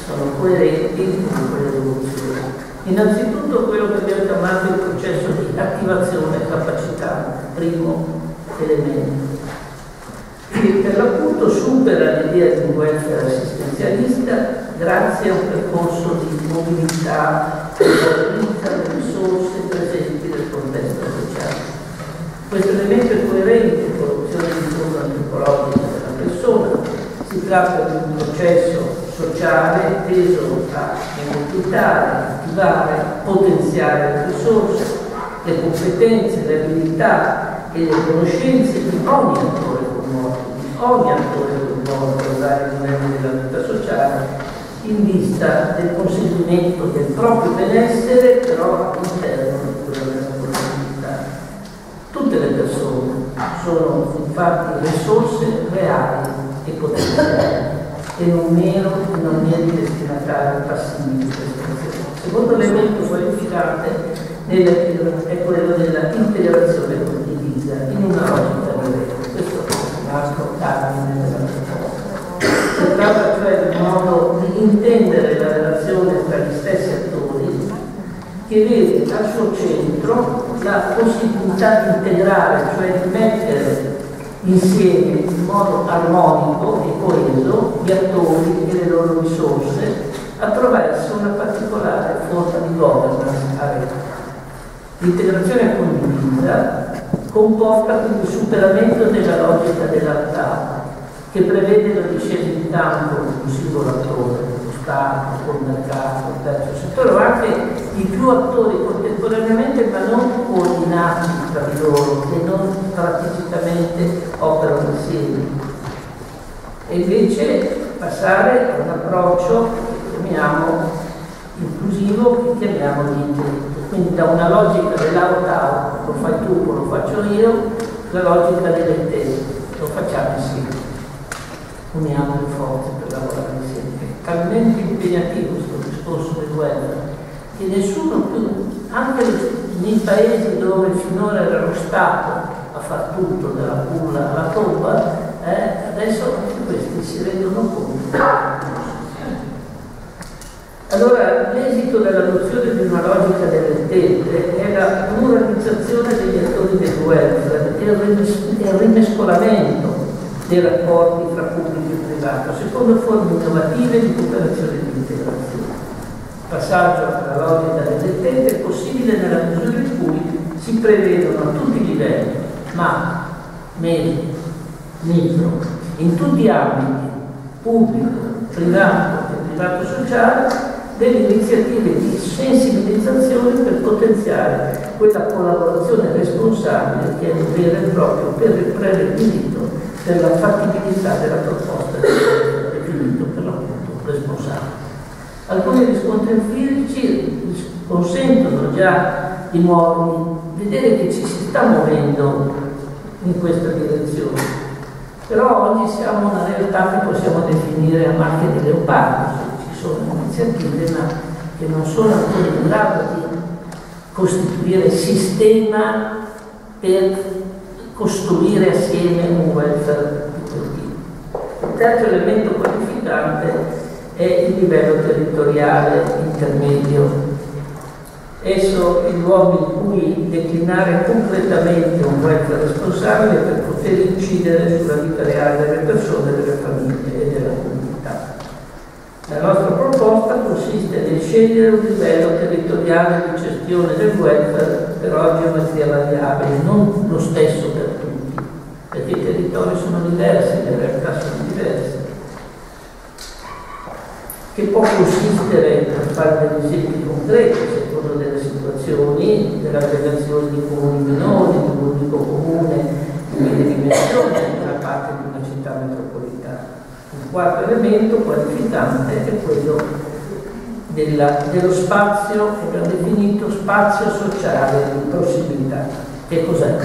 sono coerenti con quelle evoluzioni. Innanzitutto quello che abbiamo chiamato il processo di attivazione capacità, primo elemento, che per l'appunto supera l'idea di un welfare assistenzialista grazie a un percorso di mobilità valorizza le risorse presenti nel contesto sociale. Questo elemento è coerente con l'opzione di fondo antropologica della persona, si tratta di un processo sociale teso a moltiplicare, attivare, potenziare le risorse, le competenze, le abilità e le conoscenze di ogni attore coinvolto, di ogni attore coinvolto ai vari livelli della vita sociale, in vista del conseguimento del proprio benessere, però all'interno di quella della. Tutte le persone sono infatti risorse reali e potenziali e non meno e non meri destinatari passivi di. Il secondo elemento qualificante è quello della integrazione condivisa in una logica di rete. Questo è un altro termine della proposta. Si tratta cioè di un modo di intendere la relazione tra gli stessi attori che vede al suo centro la possibilità di integrare, cioè di mettere insieme in modo armonico e coeso gli attori e le loro risorse attraverso una particolare forma di governance. L'integrazione condivisa comporta quindi il superamento della logica dell'altare che prevede la discesa in campo di un singolo attore Stato, col mercato, il terzo settore, o anche i più attori contemporaneamente ma non coordinati tra loro, che non praticamente operano insieme. E invece passare a un approccio che chiamiamo inclusivo, che chiamiamo di. Quindi da una logica dell'out-out, lo fai tu, lo faccio io, la logica dell'intento, lo facciamo insieme. Uniamo le forze per lavorare insieme talmente impegnativo questo discorso del welfare che nessuno più, anche nei paesi dove finora era lo Stato a far tutto, dalla culla alla colpa, eh, adesso anche questi si rendono conto. Allora, l'esito della nozione di una logica dell'entente è la pluralizzazione degli attori del welfare e il rimescolamento dei rapporti tra pubblico e privato, secondo forme innovative di cooperazione e di integrazione. Passaggio alla logica dell'entente è possibile nella misura in cui si prevedono a tutti i livelli, ma mesi, micro, in tutti gli ambiti, pubblico, privato e privato sociale, delle iniziative di sensibilizzazione per potenziare quella collaborazione responsabile che è un vero e proprio prerequisito della fattibilità della proposta definito per l'appunto responsabile. Alcuni riscontri empirici consentono già di muovermi, vedere che ci si sta muovendo in questa direzione. Però oggi siamo una realtà che possiamo definire a macchia di leopardo, ci sono iniziative ma che non sono ancora in grado di costituire sistema per costruire assieme un welfare di quel tipo. Il terzo elemento qualificante è il livello territoriale intermedio. Esso è il luogo in cui declinare concretamente un welfare responsabile per poter incidere sulla vita reale delle persone, delle famiglie e della comunità. La nostra proposta consiste nel scegliere un livello territoriale di gestione del welfare per oggi a geometria variabile, non lo stesso per tutti, perché i territori sono diversi, le realtà sono diverse che può consistere, per fare degli esempi concreti, secondo delle situazioni, dell'aggregazione di comuni minori, di un unico comune di medie dimensioni, nella parte di una città metropolitana. Un quarto elemento qualificante è quello della, dello spazio che abbiamo definito spazio sociale di prossimità. Che cos'è?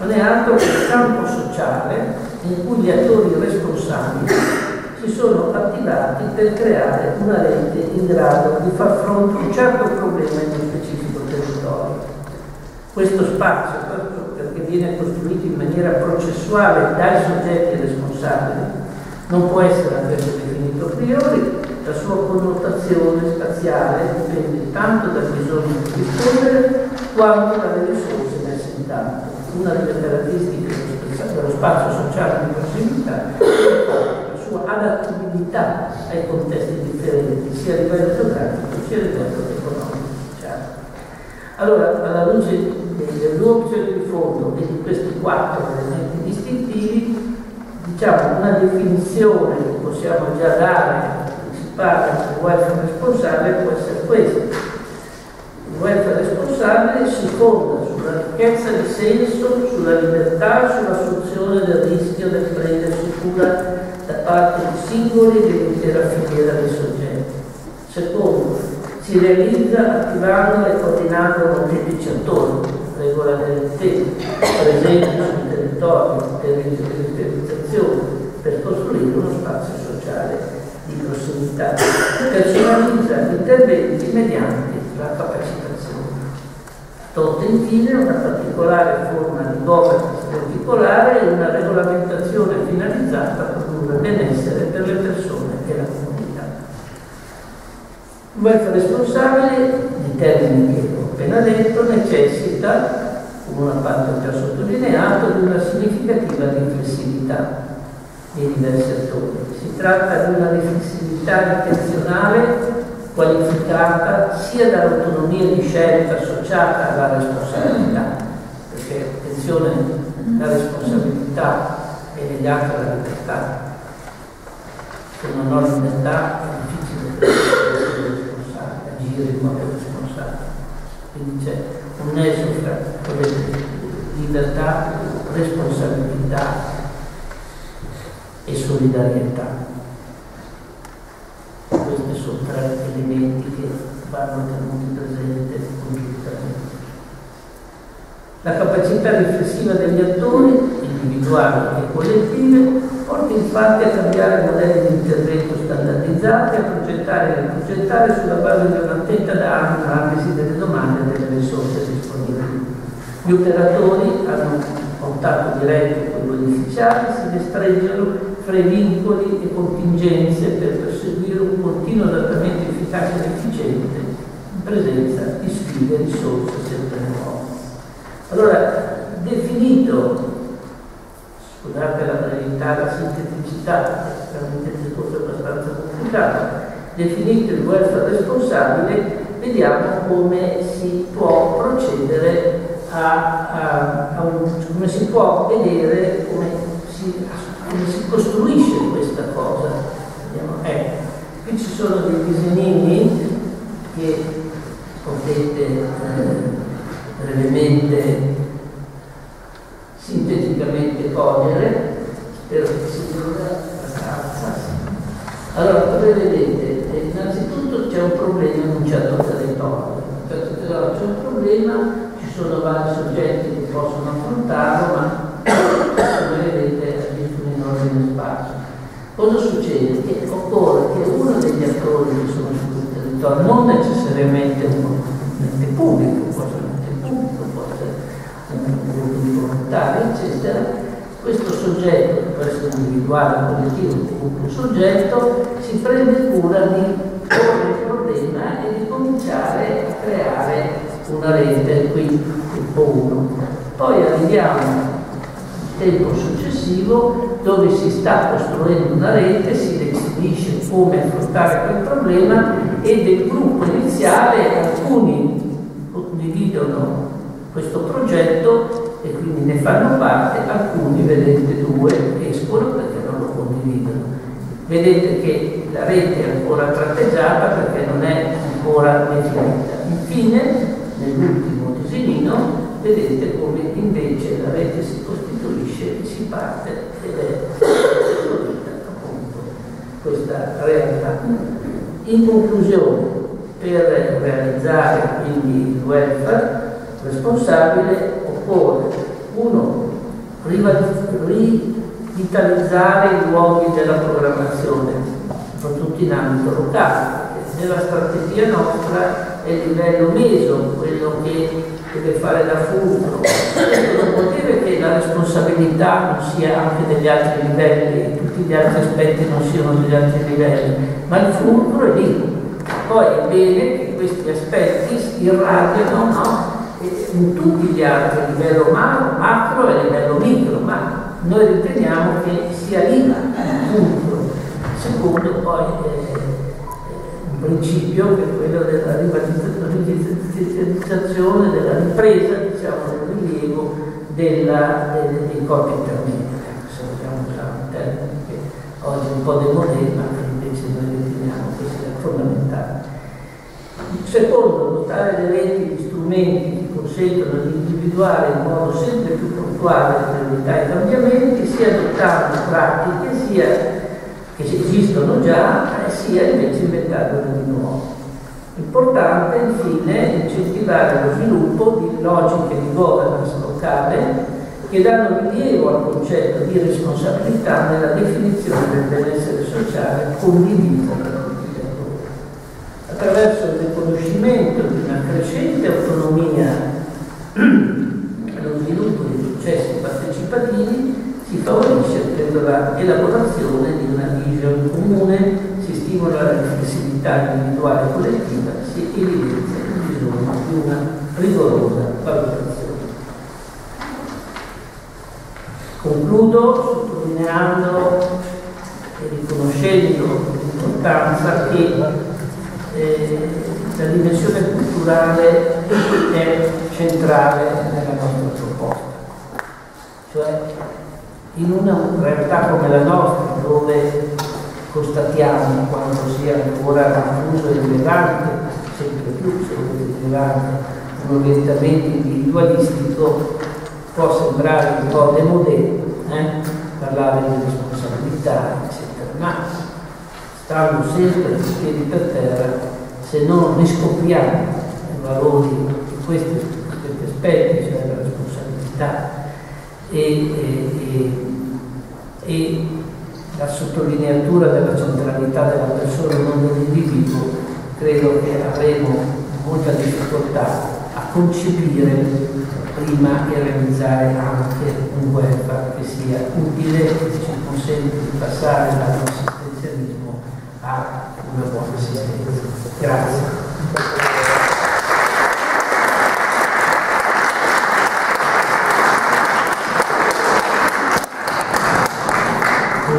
Non è altro che il campo sociale in cui gli attori responsabili si sono attivati per creare una rete in grado di far fronte a un certo problema in un specifico territorio. Questo spazio, perché viene costruito in maniera processuale dai soggetti responsabili, non può essere adesso definito a priori, la sua connotazione spaziale dipende tanto dal bisogno di rispondere quanto dalle risorse messe in campo. Una delle caratteristiche dello spazio sociale di prossimità sua adattabilità ai contesti differenti, sia a livello geografico sia a livello economico. Allora, alla luce opzioni di fondo e di questi quattro elementi distintivi, diciamo una definizione che possiamo già dare, si parla di welfare responsabile, può essere questa. Il welfare responsabile si fonda sulla ricchezza di senso, sulla libertà, sull'assunzione del rischio del prendersi cura da parte di singoli e dell'intera filiera dei soggetti. Secondo, si realizza attivando e coordinando molteplici attori, regola delle tempo, presenti sul territorio, territorializzazione, per costruire uno spazio sociale di prossimità. Personalizza gli interventi mediante la capacitazione. Totta infine una particolare forma di governance particolare e una regolamentazione finalizzata a produrre benessere per le persone. Welfare responsabile, nei termini che ho appena detto, necessita, come una parte ho già sottolineato, di una significativa riflessività nei diversi attori. Si tratta di una riflessività intenzionale qualificata sia dall'autonomia di scelta associata alla responsabilità, perché attenzione, la responsabilità è legata alla libertà. Se non ho libertà è difficile agire in modo responsabile. Quindi c'è un nesso fra libertà, responsabilità e solidarietà questi sono tre elementi che vanno tenuti presenti congiuntamente. La capacità riflessiva degli attori, individuali e collettive, porta infatti a cambiare modelli di intervento standardizzati e a progettare e riprogettare sulla base di un'attenta analisi delle domande e delle risorse disponibili. Gli operatori hanno contatto diretto con i beneficiari, si destreggiano fra i vincoli e contingenze per perseguire un continuo adattamento efficace ed efficiente in presenza di sfide e risorse sempre nuove. Allora, definito, scusate la brevità, la sinteticità, veramente complicato, definito il welfare responsabile, vediamo come si può procedere a, a, a un, come si può vedere come si, come si costruisce questa cosa. Vediamo, ecco, qui ci sono dei disegnini che potete eh, brevemente, sinteticamente cogliere, spero che si veda abbastanza. Allora, come vedete, eh, innanzitutto c'è un problema in un certo territorio. C'è un problema sono vari soggetti che possono affrontarlo, ma come vedete agiscono in ordine spazio. Cosa succede? Che occorre che uno degli attori che sono sul territorio, non necessariamente un ente pubblico, può essere un ente pubblico, può essere un gruppo di volontari, eccetera, questo soggetto, essere individuale, collettivo, un soggetto, si prende cura di porre il problema e di cominciare a creare una rete, qui tipo 1. Poi arriviamo al tempo successivo dove si sta costruendo una rete, si decidisce come affrontare quel problema e del gruppo iniziale alcuni condividono questo progetto e quindi ne fanno parte, alcuni vedete due escono perché non lo condividono. Vedete che la rete è ancora tratteggiata perché non è ancora definita. Infine nell'ultimo disegnino vedete come invece la rete si costituisce, si parte ed è appunto questa realtà. In conclusione, per realizzare quindi il welfare responsabile occorre uno rivitalizzare i luoghi della programmazione, soprattutto in ambito locale, nella strategia nostra è il livello meso, quello che deve fare da fulcro. Non vuol dire che la responsabilità non sia anche degli altri livelli, tutti gli altri aspetti non siano degli altri livelli, ma il fulcro è lì. Poi è bene che questi aspetti irradiano no? In tutti gli altri, a livello macro e a livello micro, ma noi riteniamo che sia il fulcro. Secondo poi eh, principio che è quello della rivatizzazione, della ripresa diciamo, del rilievo della, dei, dei corpi intermedi. Se vogliamo usare un termine che oggi è un po' demodè, ma che invece noi riteniamo che sia fondamentale. Secondo, dotare le reti di strumenti consentono di individuare in modo sempre più puntuale le priorità e i cambiamenti, sia adottando pratiche, sia che esistono già, sia invece inventarne di nuovo. Importante infine incentivare lo sviluppo di logiche di governance locale che danno rilievo al concetto di responsabilità nella definizione del benessere sociale condiviso per tutti gli attori. Attraverso il riconoscimento di una crescente autonomia lo sviluppo di processi partecipativi si favorisce l'elaborazione di una visione comune, si stimola la riflessività individuale e collettiva, si evidenzia il bisogno di una rigorosa valutazione. Concludo sottolineando e riconoscendo l'importanza che eh, la dimensione culturale è centrale nella nostra proposta. Cioè in una realtà come la nostra, dove constatiamo quanto sia ancora diffuso e rilevante, sempre più rilevante, un orientamento individualistico, può sembrare un po' demodè, eh? parlare di responsabilità, eccetera, ma stanno sempre in piedi per terra se non riscopriamo i valori di questi, questi aspetti, cioè la responsabilità e, e, e, la sottolineatura della centralità della persona, non dell'individuo, credo che avremo molta difficoltà a concepire prima e realizzare anche un welfare che sia utile e che ci consente di passare dall'assistenzialismo a una buona assistenza. Grazie.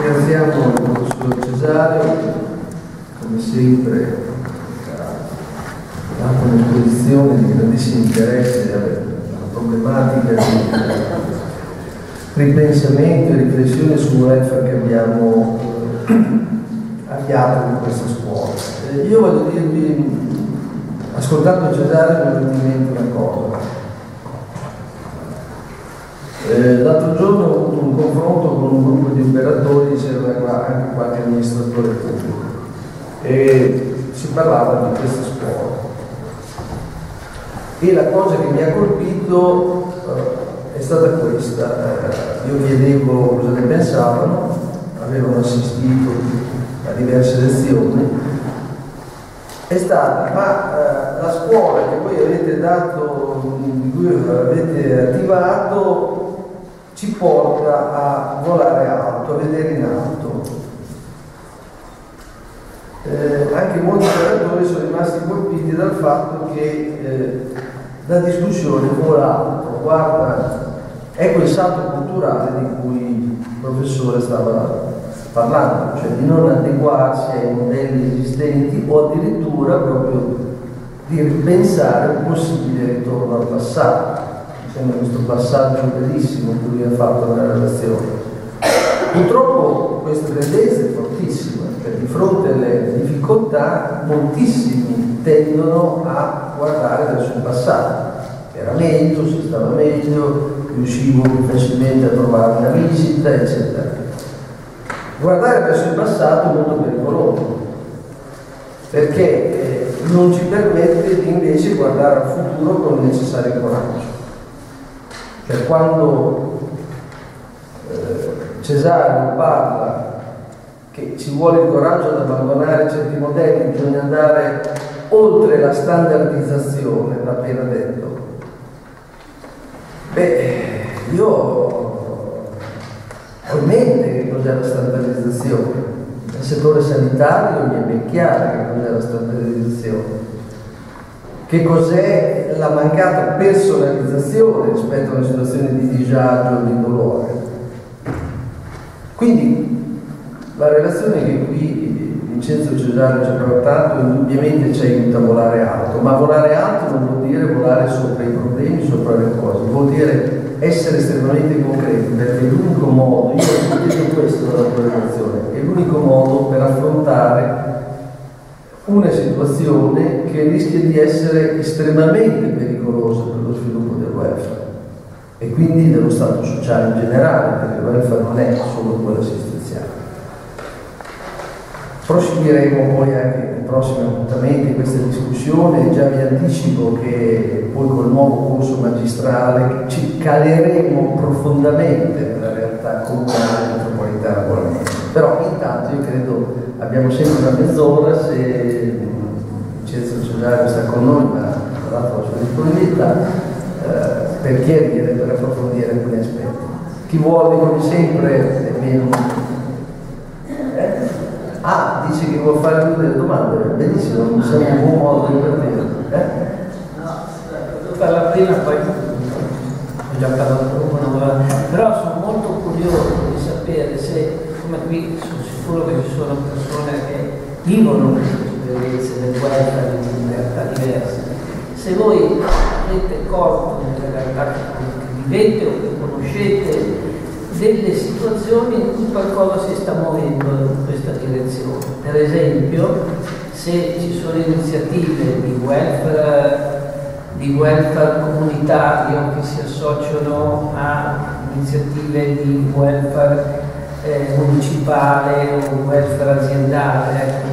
ringraziamo il professor Cesario, come sempre ha un'esposizione di grandissimo interesse alla problematica di ripensamento e riflessione sul welfare che abbiamo avviato in questa scuola. Eh, io voglio dirvi, ascoltando Cesare, mi è venuto una cosa. Eh, l'altro giorno ho avuto un confronto con un gruppo di operatori, c'era anche qualche amministratore pubblico, e si parlava di questa scuola. E la cosa che mi ha colpito eh, è stata questa. Eh, io chiedevo cosa ne pensavano, avevano assistito diverse lezioni, è stata, ma eh, la scuola che voi avete dato, di cui avete attivato, ci porta a volare alto, a vedere in alto. Eh, anche molti operatori sono rimasti colpiti dal fatto che eh, la discussione vola alto, guarda, è quel salto culturale di cui il professore stava parlando, cioè di non adeguarsi ai modelli esistenti o addirittura proprio di ripensare un possibile ritorno al passato sembra questo passaggio bellissimo che lui ha fatto nella relazione. Purtroppo questa tendenza è fortissima, perché di fronte alle difficoltà moltissimi tendono a guardare verso il passato. Era meglio, si stava meglio, riuscivo più facilmente a trovare una visita, eccetera. Guardare verso il passato è molto pericoloso, perché eh, non ci permette di invece guardare al futuro con il necessario coraggio. Cioè quando eh, Cesare parla che ci vuole il coraggio ad abbandonare certi modelli, bisogna andare oltre la standardizzazione, l'ha appena detto. Beh, io in mente che cos'è la standardizzazione. Nel settore sanitario mi è ben chiaro che cos'è la standardizzazione che cos'è la mancata personalizzazione rispetto a una situazione di disagio o di dolore. Quindi la relazione che qui Vincenzo Cesare ci ha portato indubbiamente ci aiuta a volare alto, ma volare alto non vuol dire volare sopra i problemi, sopra le cose, vuol dire essere estremamente concreti, perché l'unico modo, io detto questo dalla tua relazione, è l'unico modo per affrontare una situazione che rischia di essere estremamente pericolosa per lo sviluppo del welfare e quindi dello Stato sociale in generale, perché il welfare non è solo quello assistenziale. Proseguiremo poi anche nei prossimi appuntamenti questa discussione, già vi anticipo che poi col nuovo corso magistrale ci caleremo profondamente nella realtà comunale metropolitana buonamente. Però intanto io credo abbiamo sempre una mezz'ora se Vincenzo Cesare sta con noi, ma tra l'altro la sua disponibilità, eh, per chiarire, per approfondire alcuni aspetti. Chi vuole, come sempre, è meno... Eh? Ah, dice che vuole fare due delle domande, benissimo, non siamo un buon modo di partire. Eh? No, per la prima poi ho già parlato una però sono molto curioso di sapere se, come qui sono sicuro che ci sono persone che vivono queste esperienze del welfare in realtà diverse, se voi avete colto nelle realtà che vivete o che conoscete delle situazioni in cui qualcosa si sta muovendo in questa direzione. Per esempio, se ci sono iniziative di welfare, di welfare comunitario che si associano a iniziative di welfare eh, municipale o welfare aziendale, ecco,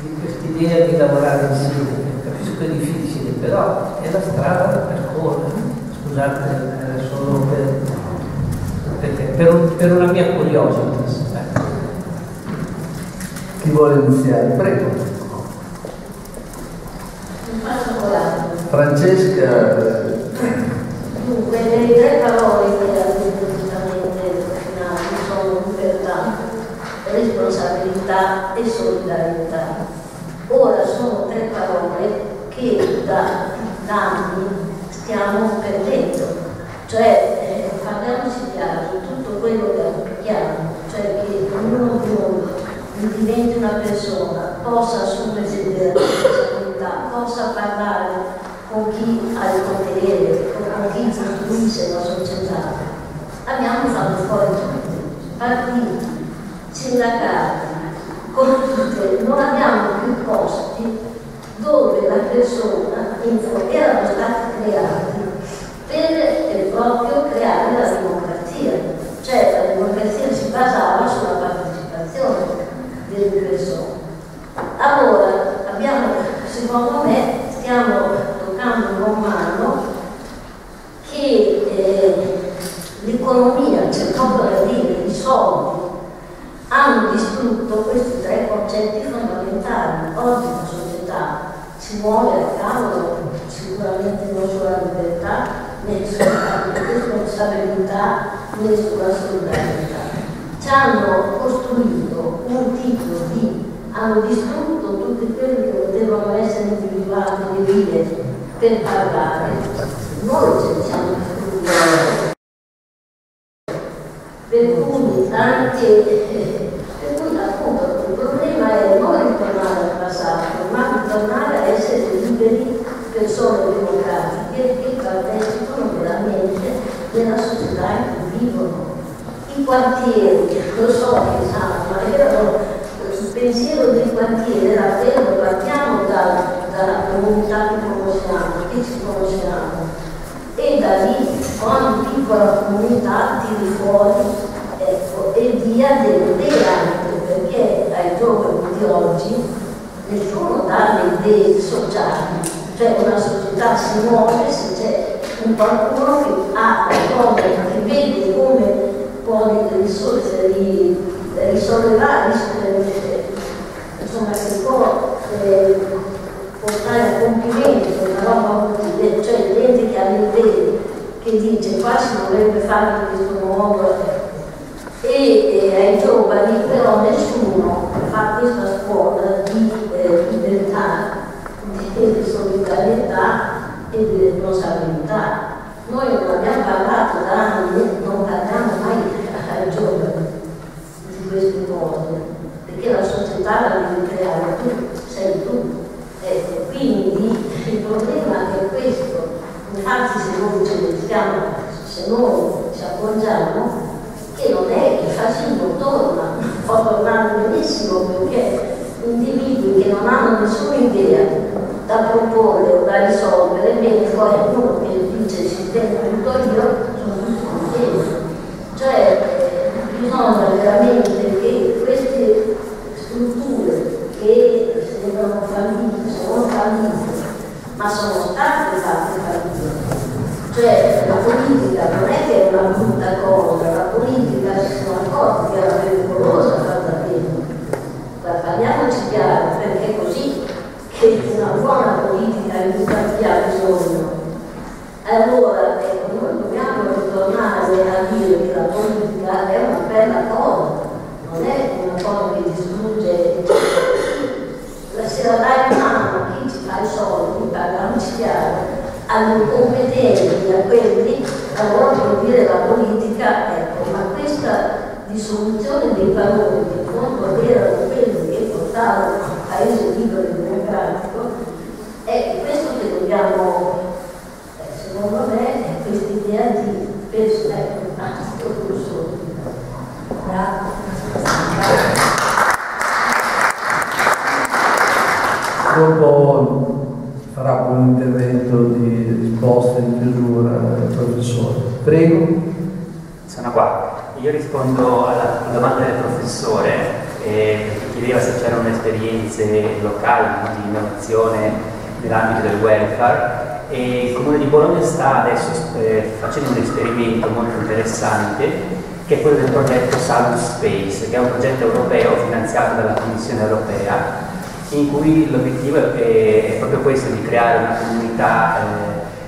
di quest'idea di lavorare insieme. Capisco che è difficile, però è la strada da percorrere. Scusate, era solo per per, per, una mia curiosità. Chi vuole iniziare? Prego. Francesca. Dunque, le tre parole che ha detto giustamente sono libertà, responsabilità e solidarietà. Ora sono tre parole che da anni stiamo perdendo, cioè parliamoci chiaro, tutto quello che applichiamo, cioè che ognuno di noi diventi una persona, possa assumersi delle responsabilità, possa parlare con chi ha il potere con chi costruisce la società, abbiamo fatto fuori tutti, partiti, sindacati, con tutte, non abbiamo più posti dove la persona erano stati creati proprio creare la democrazia, cioè la democrazia si basava sulla partecipazione delle persone. Allora, abbiamo, secondo me, stiamo toccando con mano che eh, l'economia, c'è poco da dire, i soldi, hanno distrutto questi tre concetti fondamentali. Oggi la società si muove a cavolo sicuramente non sulla libertà, sulla responsabilità, sulla solidarietà. Ci hanno costruito un tipo di, hanno distrutto tutti quelli che potevano essere individuati le vie per parlare. Noi ce li siamo distrutti. Per cui anche, per cui appunto il problema è non ritornare al passato, ma ritornare a essere liberi persone democratiche che partecipano veramente nella società in cui vivono. I quartieri, lo so sanno, ma erano, il pensiero del quartiere era quello, partiamo da, dalla comunità che conosciamo, che ci conosciamo, e da lì ogni piccola comunità tiri fuori ecco, e via delle idee anche, perché ai giovani di oggi nessuno dà le idee sociali, cioè una società si muove se c'è un qualcuno che ha qualcosa che vede come può risorse, risollevare, insomma che può eh, portare a compimento una roba utile, cioè gente che ha le idee, che dice qua si dovrebbe fare questo modo e, e ai giovani però nessuno fa questa scuola di eh, libertà di solidarietà e di responsabilità. Noi non abbiamo parlato da anni, giovani di queste cose, perché la società la devi creare tu, sei tu. Ecco, quindi il problema è questo. Infatti se noi ci mettiamo, se noi ci appoggiamo, che non è che il fascismo torna, può tornare benissimo perché individui che non hanno nessuna idea da proporre o da risolvere, viene fuori uno che dice il sistema tutto io, sono tutti contenti. Cioè bisogna veramente che queste strutture che sembrano fallite, sono fallite, ma sono state fatte fallite. Cioè la politica non è che è una brutta cosa, la politica si sono accorti che era pericolosa fatta bene. Parliamoci chiaro, perché è così che una buona politica educativa ha bisogno. Allora, ecco, noi dobbiamo ritornare a dire che la politica è una bella cosa, non è una cosa che distrugge. Dai in mano chi ci fa i soldi, chiaro, agli competenti, a quelli, allora vuol dire la politica, ecco, ma questa dissoluzione dei valori che fondo erano quelli che portavano il paese libero e democratico, è questo che dobbiamo, eh, secondo me, è questa idea di persone, ecco, anzi, solo. Dopo farà un intervento di risposta in chiusura il professore. Prego. Sono qua. Io rispondo alla domanda del professore eh, che chiedeva se c'erano esperienze locali di innovazione nell'ambito del welfare e il Comune di Bologna sta adesso eh, facendo un esperimento molto interessante che è quello del progetto Salus Space, che è un progetto europeo finanziato dalla Commissione europea in cui l'obiettivo è, è, proprio questo di creare una comunità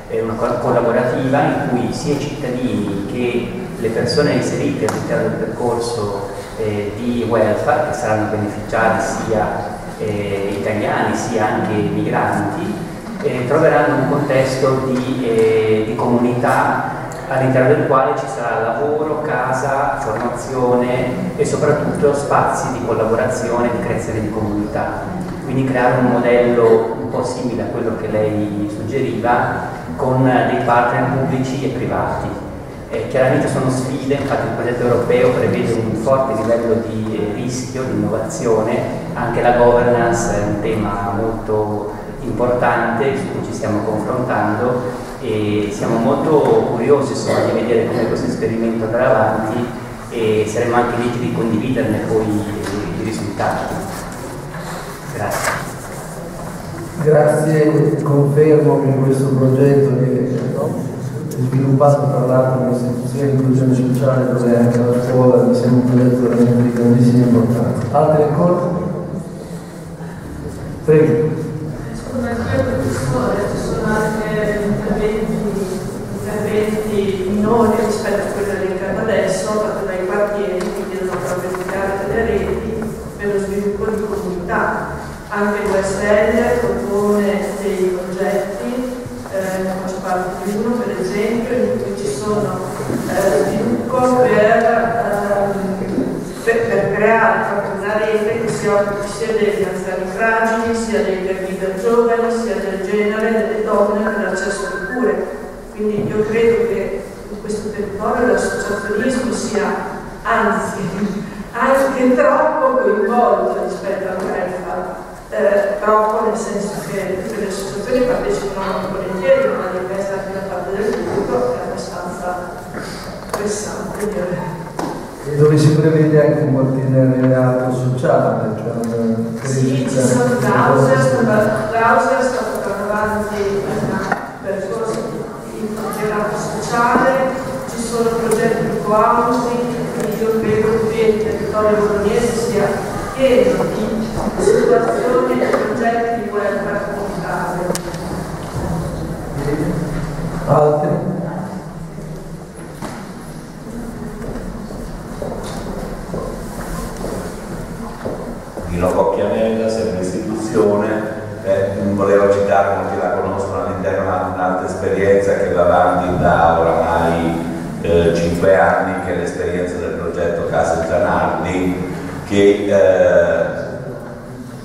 eh, una collaborativa in cui sia i cittadini che le persone inserite all'interno del percorso eh, di welfare, che saranno beneficiari sia eh, italiani sia anche migranti, eh, troveranno un contesto di, eh, di comunità all'interno del quale ci sarà lavoro, casa, formazione e soprattutto spazi di collaborazione di creazione di comunità. Quindi creare un modello un po' simile a quello che lei suggeriva, con dei partner pubblici e privati. Eh, chiaramente sono sfide, infatti il progetto europeo prevede un forte livello di rischio, di innovazione, anche la governance è un tema molto importante su cui ci stiamo confrontando e siamo molto curiosi insomma, di vedere come questo esperimento andrà avanti e saremo anche lieti di condividerne poi i risultati. Grazie. Grazie, confermo che questo progetto che è sviluppato tra l'altro un'istituzione di inclusione sociale dove anche la scuola mi sembra un progetto veramente di grandissima importanza. Altri ancora? Prego. Me professore ci sono anche interventi, interventi minori rispetto a quelli elencati adesso, fatti dai quartieri che chiedono proprio delle reti per lo sviluppo di comunità anche l'USL propone dei progetti, eh, faccio parte di uno per esempio, in cui ci sono eh, sviluppo per, ehm, per, per, creare una rete che si occupi sia degli anziani fragili, sia dei leader giovani, sia del genere, delle donne, dell'accesso alle cure. Quindi io credo che in questo territorio l'associazionismo sia anzi <laughs> anche troppo coinvolto rispetto al welfare eh, troppo nel senso che associazioni partecipano volentieri, ma di questa anche da parte del pubblico è abbastanza pressante direi. Dove si prevede anche un partenariato sociale, cioè una Sì, ci sono Browser, Browser sta portando avanti un percorso di partenariato sociale, ci sono progetti di co-housing, quindi io credo che il territorio bolognese sia pieno di situazioni e progetti di welfare comunitario. Altri? Dino Cocchianella, sempre istituzione, eh, volevo citare molti la conoscono all'interno di un'altra esperienza che va avanti da oramai eh, 5 anni, che è l'esperienza del progetto Casa Zanardi, che eh,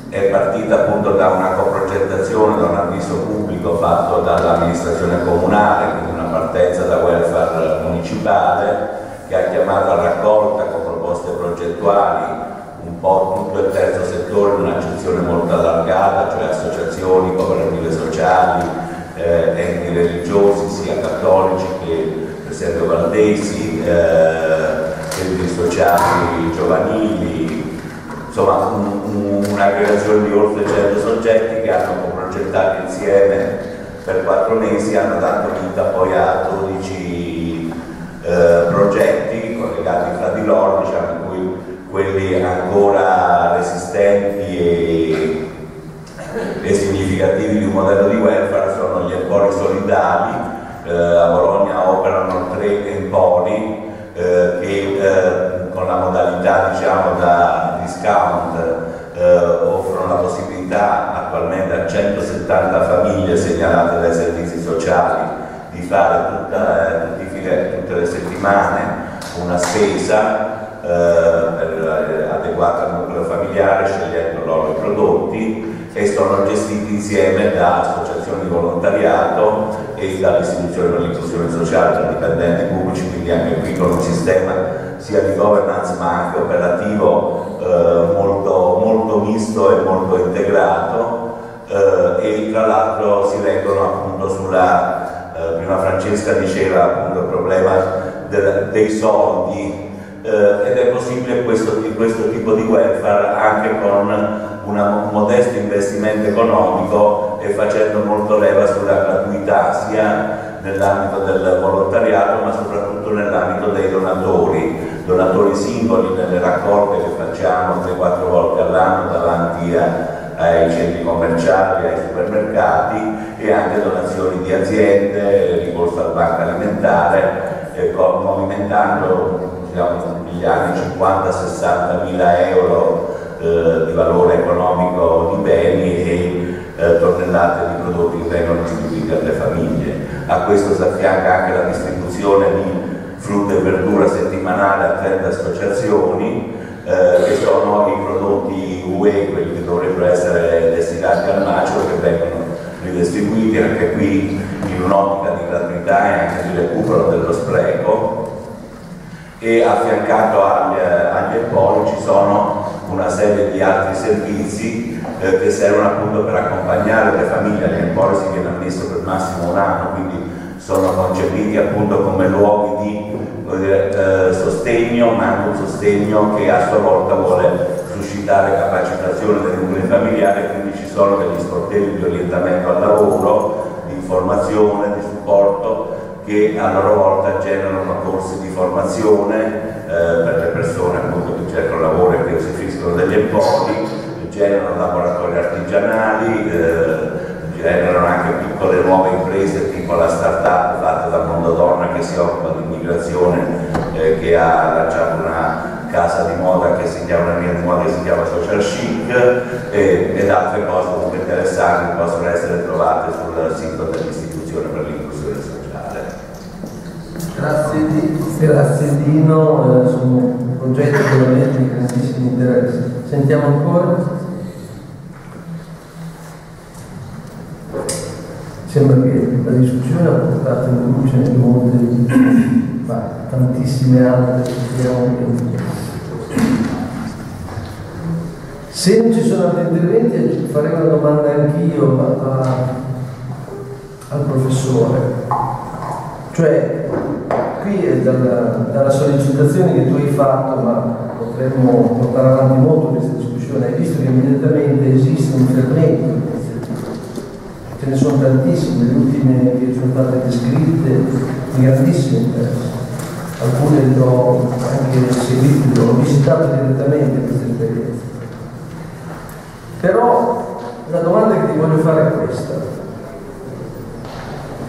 è partita appunto da una coprogettazione, da un avviso pubblico fatto dall'amministrazione comunale, quindi una partenza da welfare municipale che ha chiamato a raccolta con proposte progettuali un po' tutto il terzo settore in un'accezione molto allargata, cioè associazioni, cooperative sociali, eh, enti religiosi, sia cattolici che per esempio valdesi, eh, enti sociali giovanili, insomma un, un'aggregazione di oltre 100 soggetti che hanno progettato insieme per quattro mesi, hanno dato vita poi a 12 eh, progetti collegati tra di loro, diciamo, cui quelli ancora resistenti e, e significativi di un modello di welfare sono gli empori solidali, eh, a Bologna operano tre empori eh, che eh, con la modalità diciamo, da discount eh, offrono la possibilità attualmente a 170 famiglie segnalate dai servizi sociali di fare tutta, eh, tutte le settimane una spesa eh, eh, adeguata al nucleo familiare scegliendo loro i prodotti e sono gestiti insieme da associazioni di volontariato e dalle istituzioni per l'inclusione sociale, da dipendenti pubblici, quindi anche qui con un sistema sia di governance ma anche operativo eh, molto, molto, misto e molto integrato eh, e tra l'altro si reggono appunto sulla, eh, prima Francesca diceva appunto il problema del, dei soldi eh, ed è possibile questo, questo tipo di welfare anche con un modesto investimento economico e facendo molto leva sulla gratuità sia nell'ambito del volontariato ma soprattutto nell'ambito dei donatori, donatori singoli nelle raccolte che facciamo 3-4 volte all'anno davanti a, ai centri commerciali, ai supermercati e anche donazioni di aziende, ricorso al banco alimentare, eh, movimentando diciamo, negli anni 50-60 mila euro eh, di valore economico di beni e eh, tonnellate di prodotti che vengono distribuiti alle famiglie. A questo si affianca anche la distribuzione di frutta e verdura settimanale a 30 associazioni eh, che sono i prodotti UE, quelli che dovrebbero essere destinati al macero, che vengono ridistribuiti anche qui in un'ottica di gratuità e anche di recupero dello spreco. E affiancato agli, agli EPOL ci sono una serie di altri servizi eh, che servono appunto per accompagnare le famiglie, agli EPOL si viene ammesso per massimo un anno, quindi sono concepiti appunto come luoghi di eh, sostegno, ma anche un sostegno che a sua volta vuole suscitare capacitazione dei nuclei familiari, quindi ci sono degli sportelli di orientamento al lavoro, di informazione, di supporto che a loro volta generano corsi di formazione eh, per le persone appunto, che cercano lavoro e che usufruiscono degli empori, generano laboratori artigianali, eh, generano anche piccole nuove imprese tipo la start-up fatta da Mondodonna che si occupa di immigrazione eh, che ha lanciato una casa di moda che si chiama mia moda che si chiama Social Chic e, ed altre cose comunque interessanti possono essere trovate sul sito dell'istituzione per l'inclusione sociale. Grazie, grazie Dino, eh, sono progetti veramente di grandissimo interesse. Sentiamo ancora? Sembra che la discussione ha portato in luce nel mondo ma tantissime altre se non ci sono altri interventi farei una domanda anch'io al professore. Cioè qui è dalla, dalla, sollecitazione che tu hai fatto ma potremmo portare avanti molto questa discussione. Hai visto che immediatamente esiste un fermento ce ne sono tantissime, le ultime che sono state descritte di grandissimo interesse alcune le ho anche seguite, ho visitato direttamente queste esperienze. Però la domanda che ti voglio fare è questa.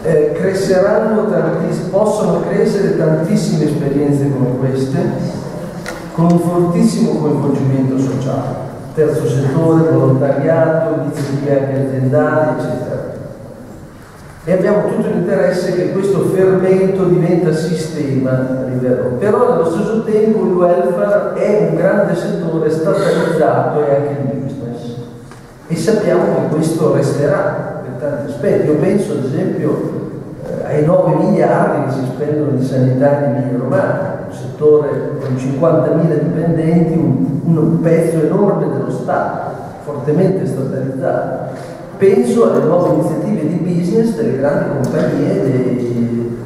Eh, cresceranno possono crescere tantissime esperienze come queste con un fortissimo coinvolgimento sociale, terzo settore, volontariato, iniziative anche aziendali, eccetera e abbiamo tutto l'interesse che questo fermento diventa sistema a livello. Però nello stesso tempo il welfare è un grande settore statalizzato e anche il business. E sappiamo che questo resterà per tanti aspetti. Io penso ad esempio eh, ai 9 miliardi che si spendono in sanità in Emilia Romagna, un settore con 50.000 dipendenti, un, un pezzo enorme dello Stato, fortemente statalizzato penso alle nuove iniziative di business delle grandi compagnie, dei,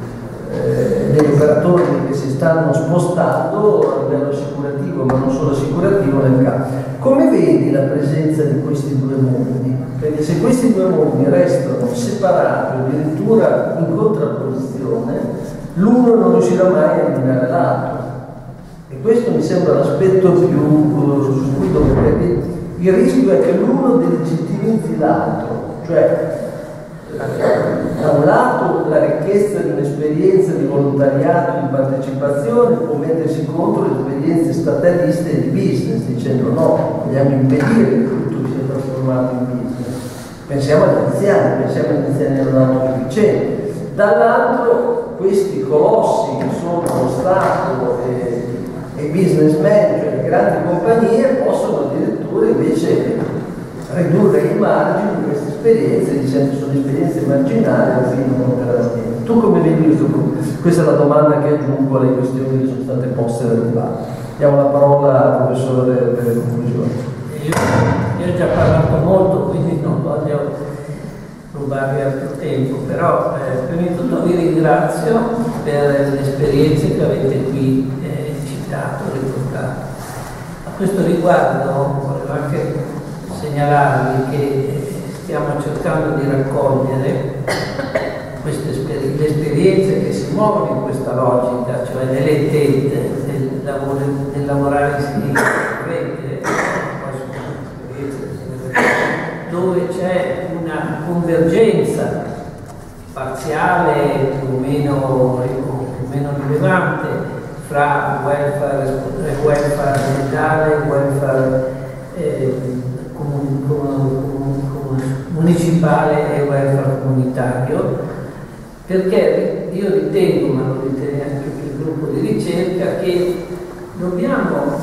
eh, degli operatori che si stanno spostando a livello assicurativo, ma non solo assicurativo nel campo. Come vedi la presenza di questi due mondi? Perché se questi due mondi restano separati, addirittura in contrapposizione, l'uno non riuscirà mai a eliminare l'altro. E questo mi sembra l'aspetto più su cui dovrete il rischio è che l'uno delegittimizzi l'altro, cioè da un lato la ricchezza di un'esperienza di volontariato, di partecipazione può mettersi contro le esperienze stataliste di business, dicendo no, vogliamo impedire che tutto sia trasformato in business. Pensiamo agli anziani, pensiamo agli anziani non autosufficienti. Dall'altro questi colossi che sono lo Stato e, e businessmen, cioè le grandi compagnie, possono addirittura invece ridurre i margini di queste esperienze dicendo che sono esperienze marginali alla fine non fine. Tu come vedi questo? Questa è la domanda che aggiungo alle questioni che sono state poste dal dibattito. Diamo la parola al professore per le conclusioni. Io, io ho già parlato molto, quindi non voglio rubarvi altro tempo, però eh, prima di tutto vi ringrazio per le esperienze che avete qui eh, citato, riportato. A questo riguardo volevo anche segnalarvi che stiamo cercando di raccogliere le esperienze che si muovono in questa logica, cioè nelle tette del, lavoro, del lavorare in rete, dove c'è convergenza parziale più o meno, più o meno rilevante fra welfare, welfare aziendale e welfare eh, municipale e welfare comunitario, perché io ritengo, ma lo ritiene anche il gruppo di ricerca, che dobbiamo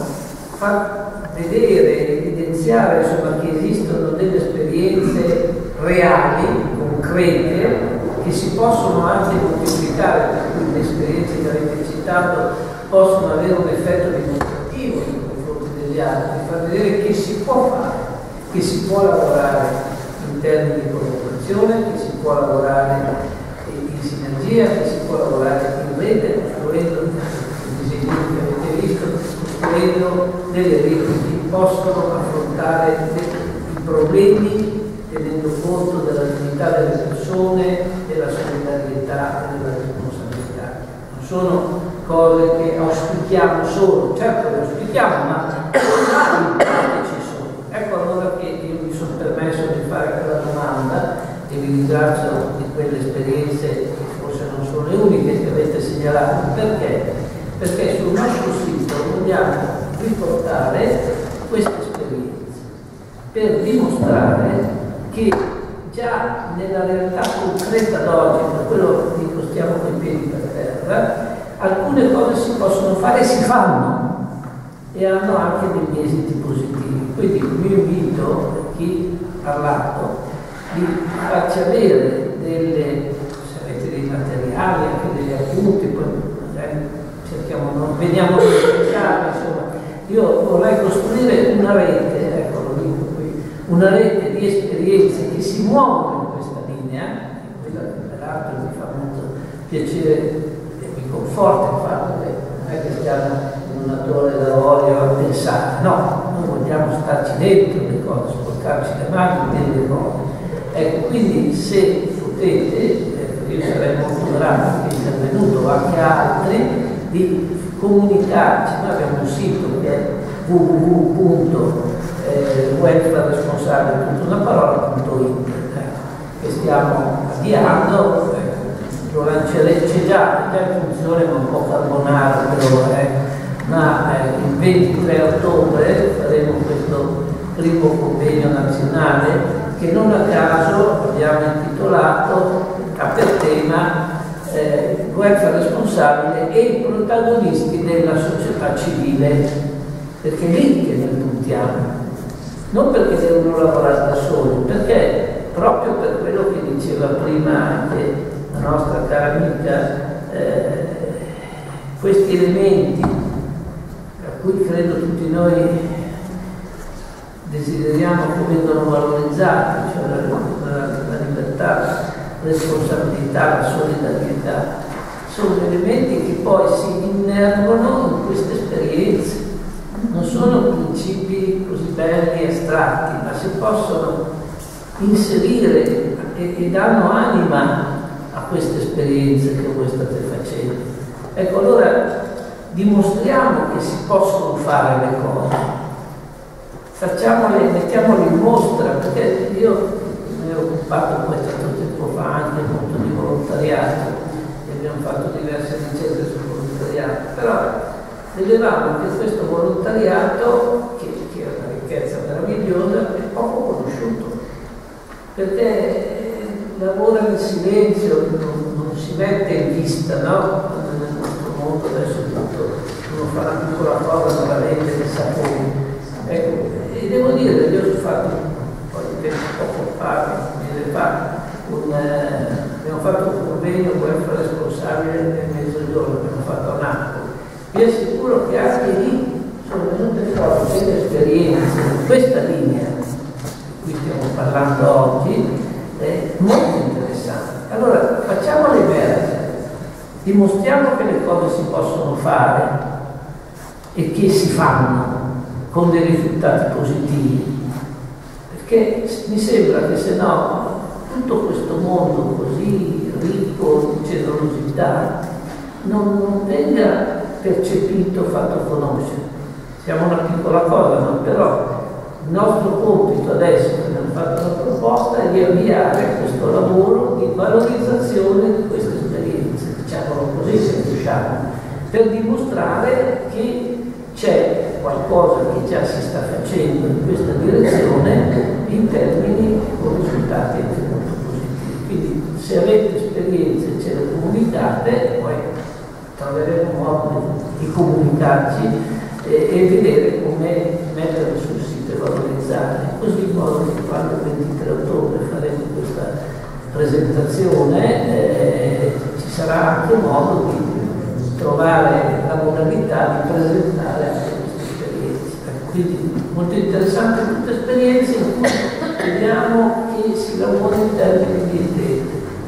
far vedere, evidenziare insomma, che esistono delle esperienze reali, concrete, che si possono anche moltiplicare, per cui le esperienze che avete citato possono avere un effetto dimostrativo nei confronti degli altri, far vedere che si può fare, che si può lavorare in termini di collaborazione, che si può lavorare in sinergia, che si può lavorare in rete, costruendo i disegni che avete visto, costruendo delle reti che possono affrontare i problemi conto della dignità delle persone, della solidarietà e della responsabilità. Non sono cose che auspichiamo solo, certo le auspichiamo, ma che ci sono. Ecco allora che io mi sono permesso di fare quella domanda e vi ringrazio di quelle esperienze che forse non sono le uniche che avete segnalato. Perché? Perché sul nostro sito vogliamo riportare queste esperienze per dimostrare che già nella realtà concreta d'oggi, per quello dico stiamo con i piedi per terra, alcune cose si possono fare e si fanno e hanno anche degli esiti positivi. Quindi il mio invito a chi ha parlato di farci avere delle, avete dei materiali, anche degli appunti, poi magari cerchiamo, non veniamo a spiegare, insomma, io vorrei costruire una rete, ecco lo dico qui, una rete di esperienze che si muovono in questa linea, quella peraltro mi fa molto piacere e mi conforta il fatto che non è che stiamo in una torre d'avorio a pensare, no, noi vogliamo starci dentro le cose, sporcarci le mani delle cose. Ecco, quindi se potete, ecco, io sarei molto grato che sia venuto anche altri, di comunicarci, noi abbiamo un sito che è www eh, welfare responsabile, tutta una che stiamo avviando, eh, lo lanceremo, c'è già, già in funzione ma un po' carbonaro però, eh, ma eh, il 23 ottobre faremo questo primo convegno nazionale che non a caso abbiamo intitolato ha per tema eh, welfare responsabile e i protagonisti della società civile, perché è lì che noi puntiamo non perché devono lavorare da soli, perché proprio per quello che diceva prima anche la nostra cara amica, eh, questi elementi a cui credo tutti noi desideriamo che vengano valorizzati, cioè la, la, la libertà, la responsabilità, la solidarietà, sono elementi che poi si innervano in queste esperienze non sono principi così belli e astratti, ma si possono inserire e, e danno anima a queste esperienze che voi state facendo. Ecco, allora dimostriamo che si possono fare le cose, facciamole, mettiamole in mostra, perché io mi ero occupato tanto tempo fa anche molto di volontariato e abbiamo fatto diverse ricerche sul volontariato, però vedevamo che questo volontariato, che, che è una ricchezza meravigliosa, è poco conosciuto, perché lavora in silenzio, non, non si mette in vista, no? Nel nostro mondo adesso tutto, uno fa una piccola cosa, non la vende nei saponi. Ecco, e devo dire, io ho fatto un po' di tempo poco fa, mese fa, un, eh, abbiamo fatto un convegno welfare responsabile nel mezzogiorno, abbiamo fatto a Napoli vi assicuro che anche lì sono venute fuori delle esperienze in questa linea di cui stiamo parlando oggi, eh, molto interessanti. Allora facciamole emergere, dimostriamo che le cose si possono fare e che si fanno con dei risultati positivi, perché mi sembra che se no tutto questo mondo così ricco di generosità non venga percepito, fatto conoscere. Siamo una piccola cosa, no? però il nostro compito adesso, che abbiamo fatto la proposta, è di avviare questo lavoro di valorizzazione di queste esperienze, diciamolo così se riusciamo, per dimostrare che c'è qualcosa che già si sta facendo in questa direzione in termini con risultati anche molto positivi. Quindi se avete esperienze ce le comunicate, poi troveremo modo di comunicarci e, e vedere come metterlo sul sito e valorizzare, così in modo che quando il 23 ottobre faremo questa presentazione eh, ci sarà anche modo di trovare la modalità di presentare anche queste esperienze. Quindi molto interessante tutte esperienze in cui vediamo che si lavora in termini di,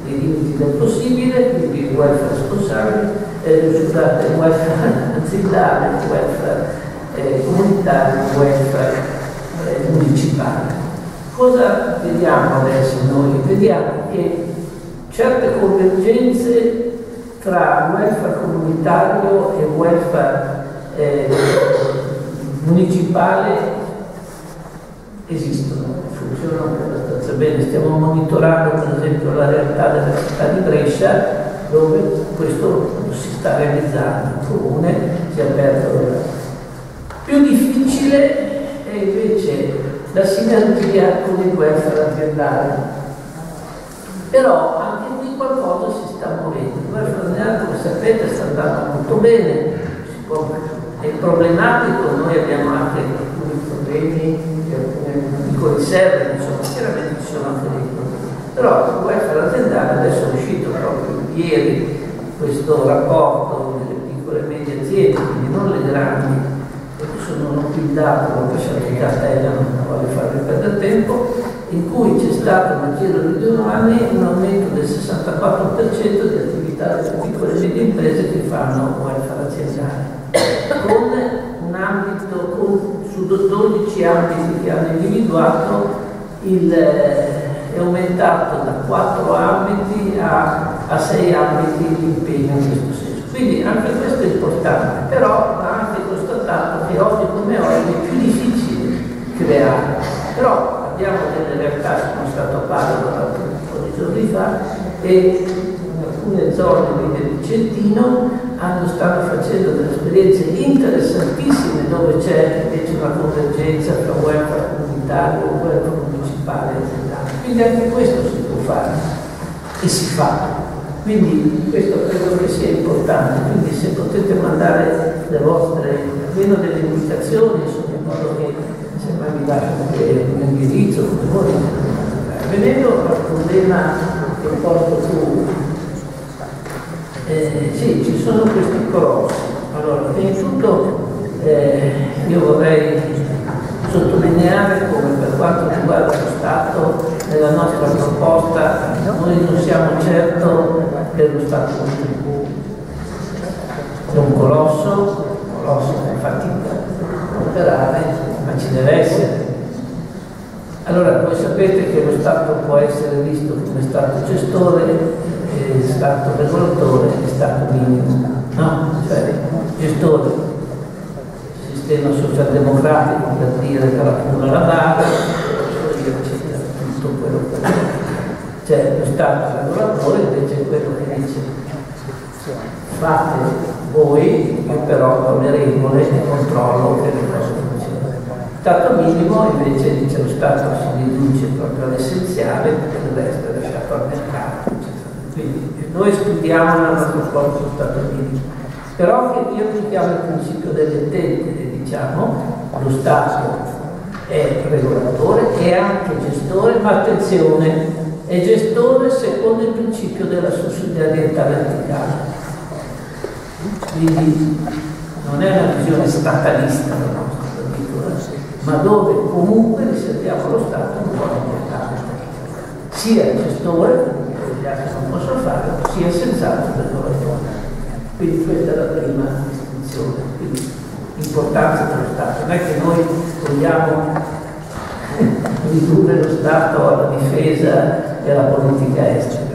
dei limiti del possibile, quindi il welfare responsabile, eh, scusate, il welfare aziendale, il welfare eh, comunitario, il welfare eh, municipale. Cosa vediamo adesso noi? Vediamo che certe convergenze tra welfare comunitario e welfare eh, municipale esistono, funzionano abbastanza bene. Stiamo monitorando per esempio la realtà della città di Brescia dove questo si sta realizzando, il comune si è aperto. Più difficile è invece la sinergia con il welfare aziendale. Però anche qui qualcosa si sta muovendo. Il welfare aziendale, come sapete, sta andando molto bene, è problematico, noi abbiamo anche alcuni problemi, alcune piccole riserve, insomma, chiaramente ci sono anche dei problemi. Però il welfare aziendale adesso è uscito proprio ieri questo rapporto delle piccole e medie aziende, quindi non le grandi, perché sono non più il dato, l'ho lasciato in cartella, non voglio farvi perdere tempo, in cui c'è stato nel giro di due anni un aumento del 64% di attività delle piccole e medie imprese che fanno welfare aziendale con un ambito, 12 ambiti che hanno individuato, il, eh, è aumentato da 4 ambiti a, a 6 ambiti l'impegno in questo senso. Quindi anche questo è importante, però va anche constatato che oggi come oggi è più difficile creare. Però abbiamo delle realtà, sono stato a un po' di giorni fa, e alcune zone del Vicentino hanno, stanno facendo delle esperienze interessantissime dove c'è invece una convergenza tra welfare comunitario e welfare municipale e. Quindi anche questo si può fare e si fa. Quindi questo credo che sia importante, quindi se potete mandare le vostre, almeno delle indicazioni, insomma, in modo che se mai vi lascio un indirizzo, come voi, venendo al problema che ho posto tu, eh, sì, ci sono questi colossi. Allora, prima di tutto eh, io vorrei sottolineare come per quanto riguarda lo Stato, nella nostra proposta noi non siamo certo per lo Stato è un colosso, un colosso che fatica a operare, ma ci deve essere. Allora, voi sapete che lo Stato può essere visto come Stato gestore è stato regolatore è stato minimo, no? Cioè, gestore, sistema socialdemocratico per dire che la pura la base, eccetera, tutto quello che c'è lo Stato regolatore invece è quello che dice fate voi, io però con le regole e controllo che le cose. Stato minimo invece dice lo Stato si riduce proprio all'essenziale, perché resto è lasciato al mercato. Quindi noi studiamo nel nostro corpo Stato minimo, però che io applichiamo il principio dell'entente diciamo lo Stato è regolatore e anche gestore, ma attenzione, è gestore secondo il principio della sussidiarietà verticale. Quindi non è una visione statalista la nostra, eh, ma dove comunque riserviamo allo Stato un po' di importanza, sia gestore gli altri non possono fare, sia sensato per loro Quindi questa è la prima distinzione. Quindi l'importanza dello Stato. Non è che noi vogliamo <laughs> ridurre lo Stato alla difesa e alla politica estera.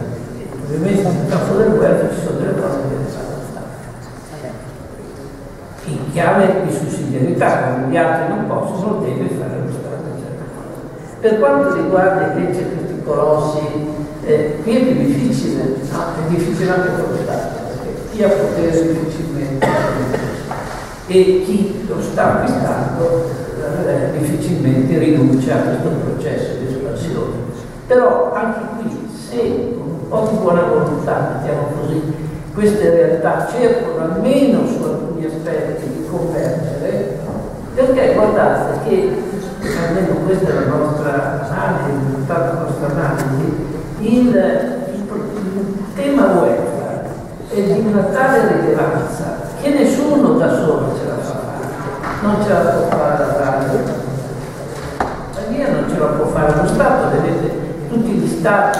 Ovviamente nel campo del welfare ci sono delle cose che deve fare lo Stato. In chiave di sussidiarietà, come gli altri non possono, deve fare lo Stato. Per quanto riguarda invece questi colossi eh, qui è più difficile, no? è difficile anche per perché chi ha potere difficilmente e chi lo sta acquistando eh, difficilmente rinuncia a questo processo di espansione. Però anche qui, se con un po' di buona volontà, mettiamo così, queste realtà cercano almeno su alcuni aspetti di convergere, Perché guardate che, almeno questa è la nostra analisi, risultato della nostra analisi, il, il tema welfare è di una tale rilevanza che nessuno da solo ce la fa fare, non ce la può fare la radio, la mia non ce la può fare lo Stato, vedete tutti gli stati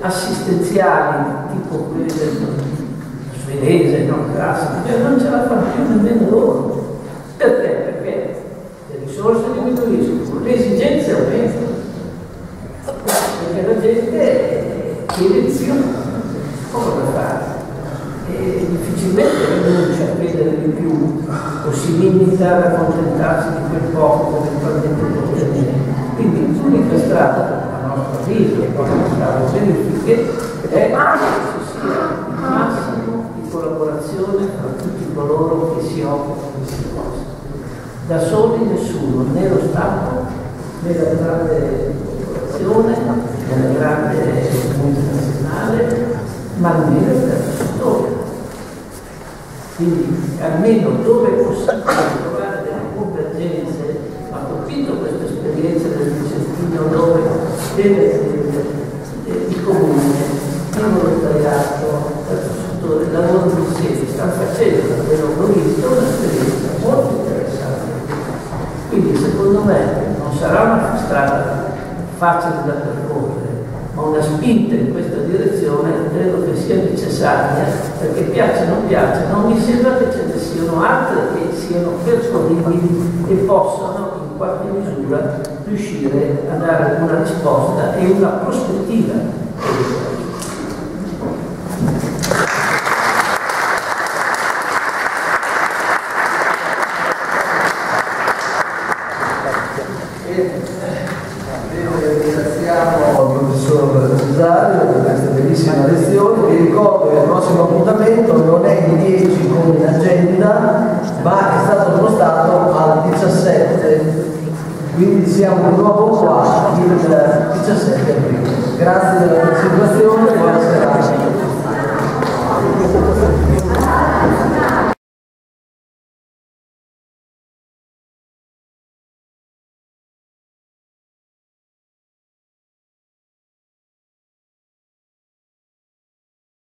assistenziali, tipo quelli del svedese, non classici, non ce la fanno più nemmeno loro. Perché? Perché le risorse diminuiscono, le esigenze aumentano, perché la gente chiede di più, cosa fare? E difficilmente rinuncia a chiedere di più o si limita ad accontentarsi di quel poco eventualmente può ottenere. Quindi l'unica strada, a nostro avviso, e poi stavo verifiche, è che ci sia collaborazione tra tutti coloro che si occupano di queste cose. Da soli nessuno, né lo Stato, né la grande corporazione, né la grande multinazionale, ma nemmeno il terzo settore. Quindi almeno dove è possibile trovare delle convergenze, ha colpito questa esperienza del Vicentino dove delle il comune, il volontariato, il terzo settore, lavorano insieme, stanno facendo, almeno l'ho visto, un'esperienza molto interessante. Quindi secondo me non sarà una strada facile da percorrere, ma una spinta in questa direzione credo che necessaria perché piace o non piace, non mi sembra che ce ne siano altre che siano percorribili e possano in qualche misura riuscire a dare una risposta e una prospettiva. Ringraziamo il professor Cesario per questa bellissima lezione. Vi ricordo che il prossimo appuntamento non è il 10 come in agenda, ma è stato spostato al 17. Quindi siamo di nuovo qua il 17 aprile. Grazie della partecipazione.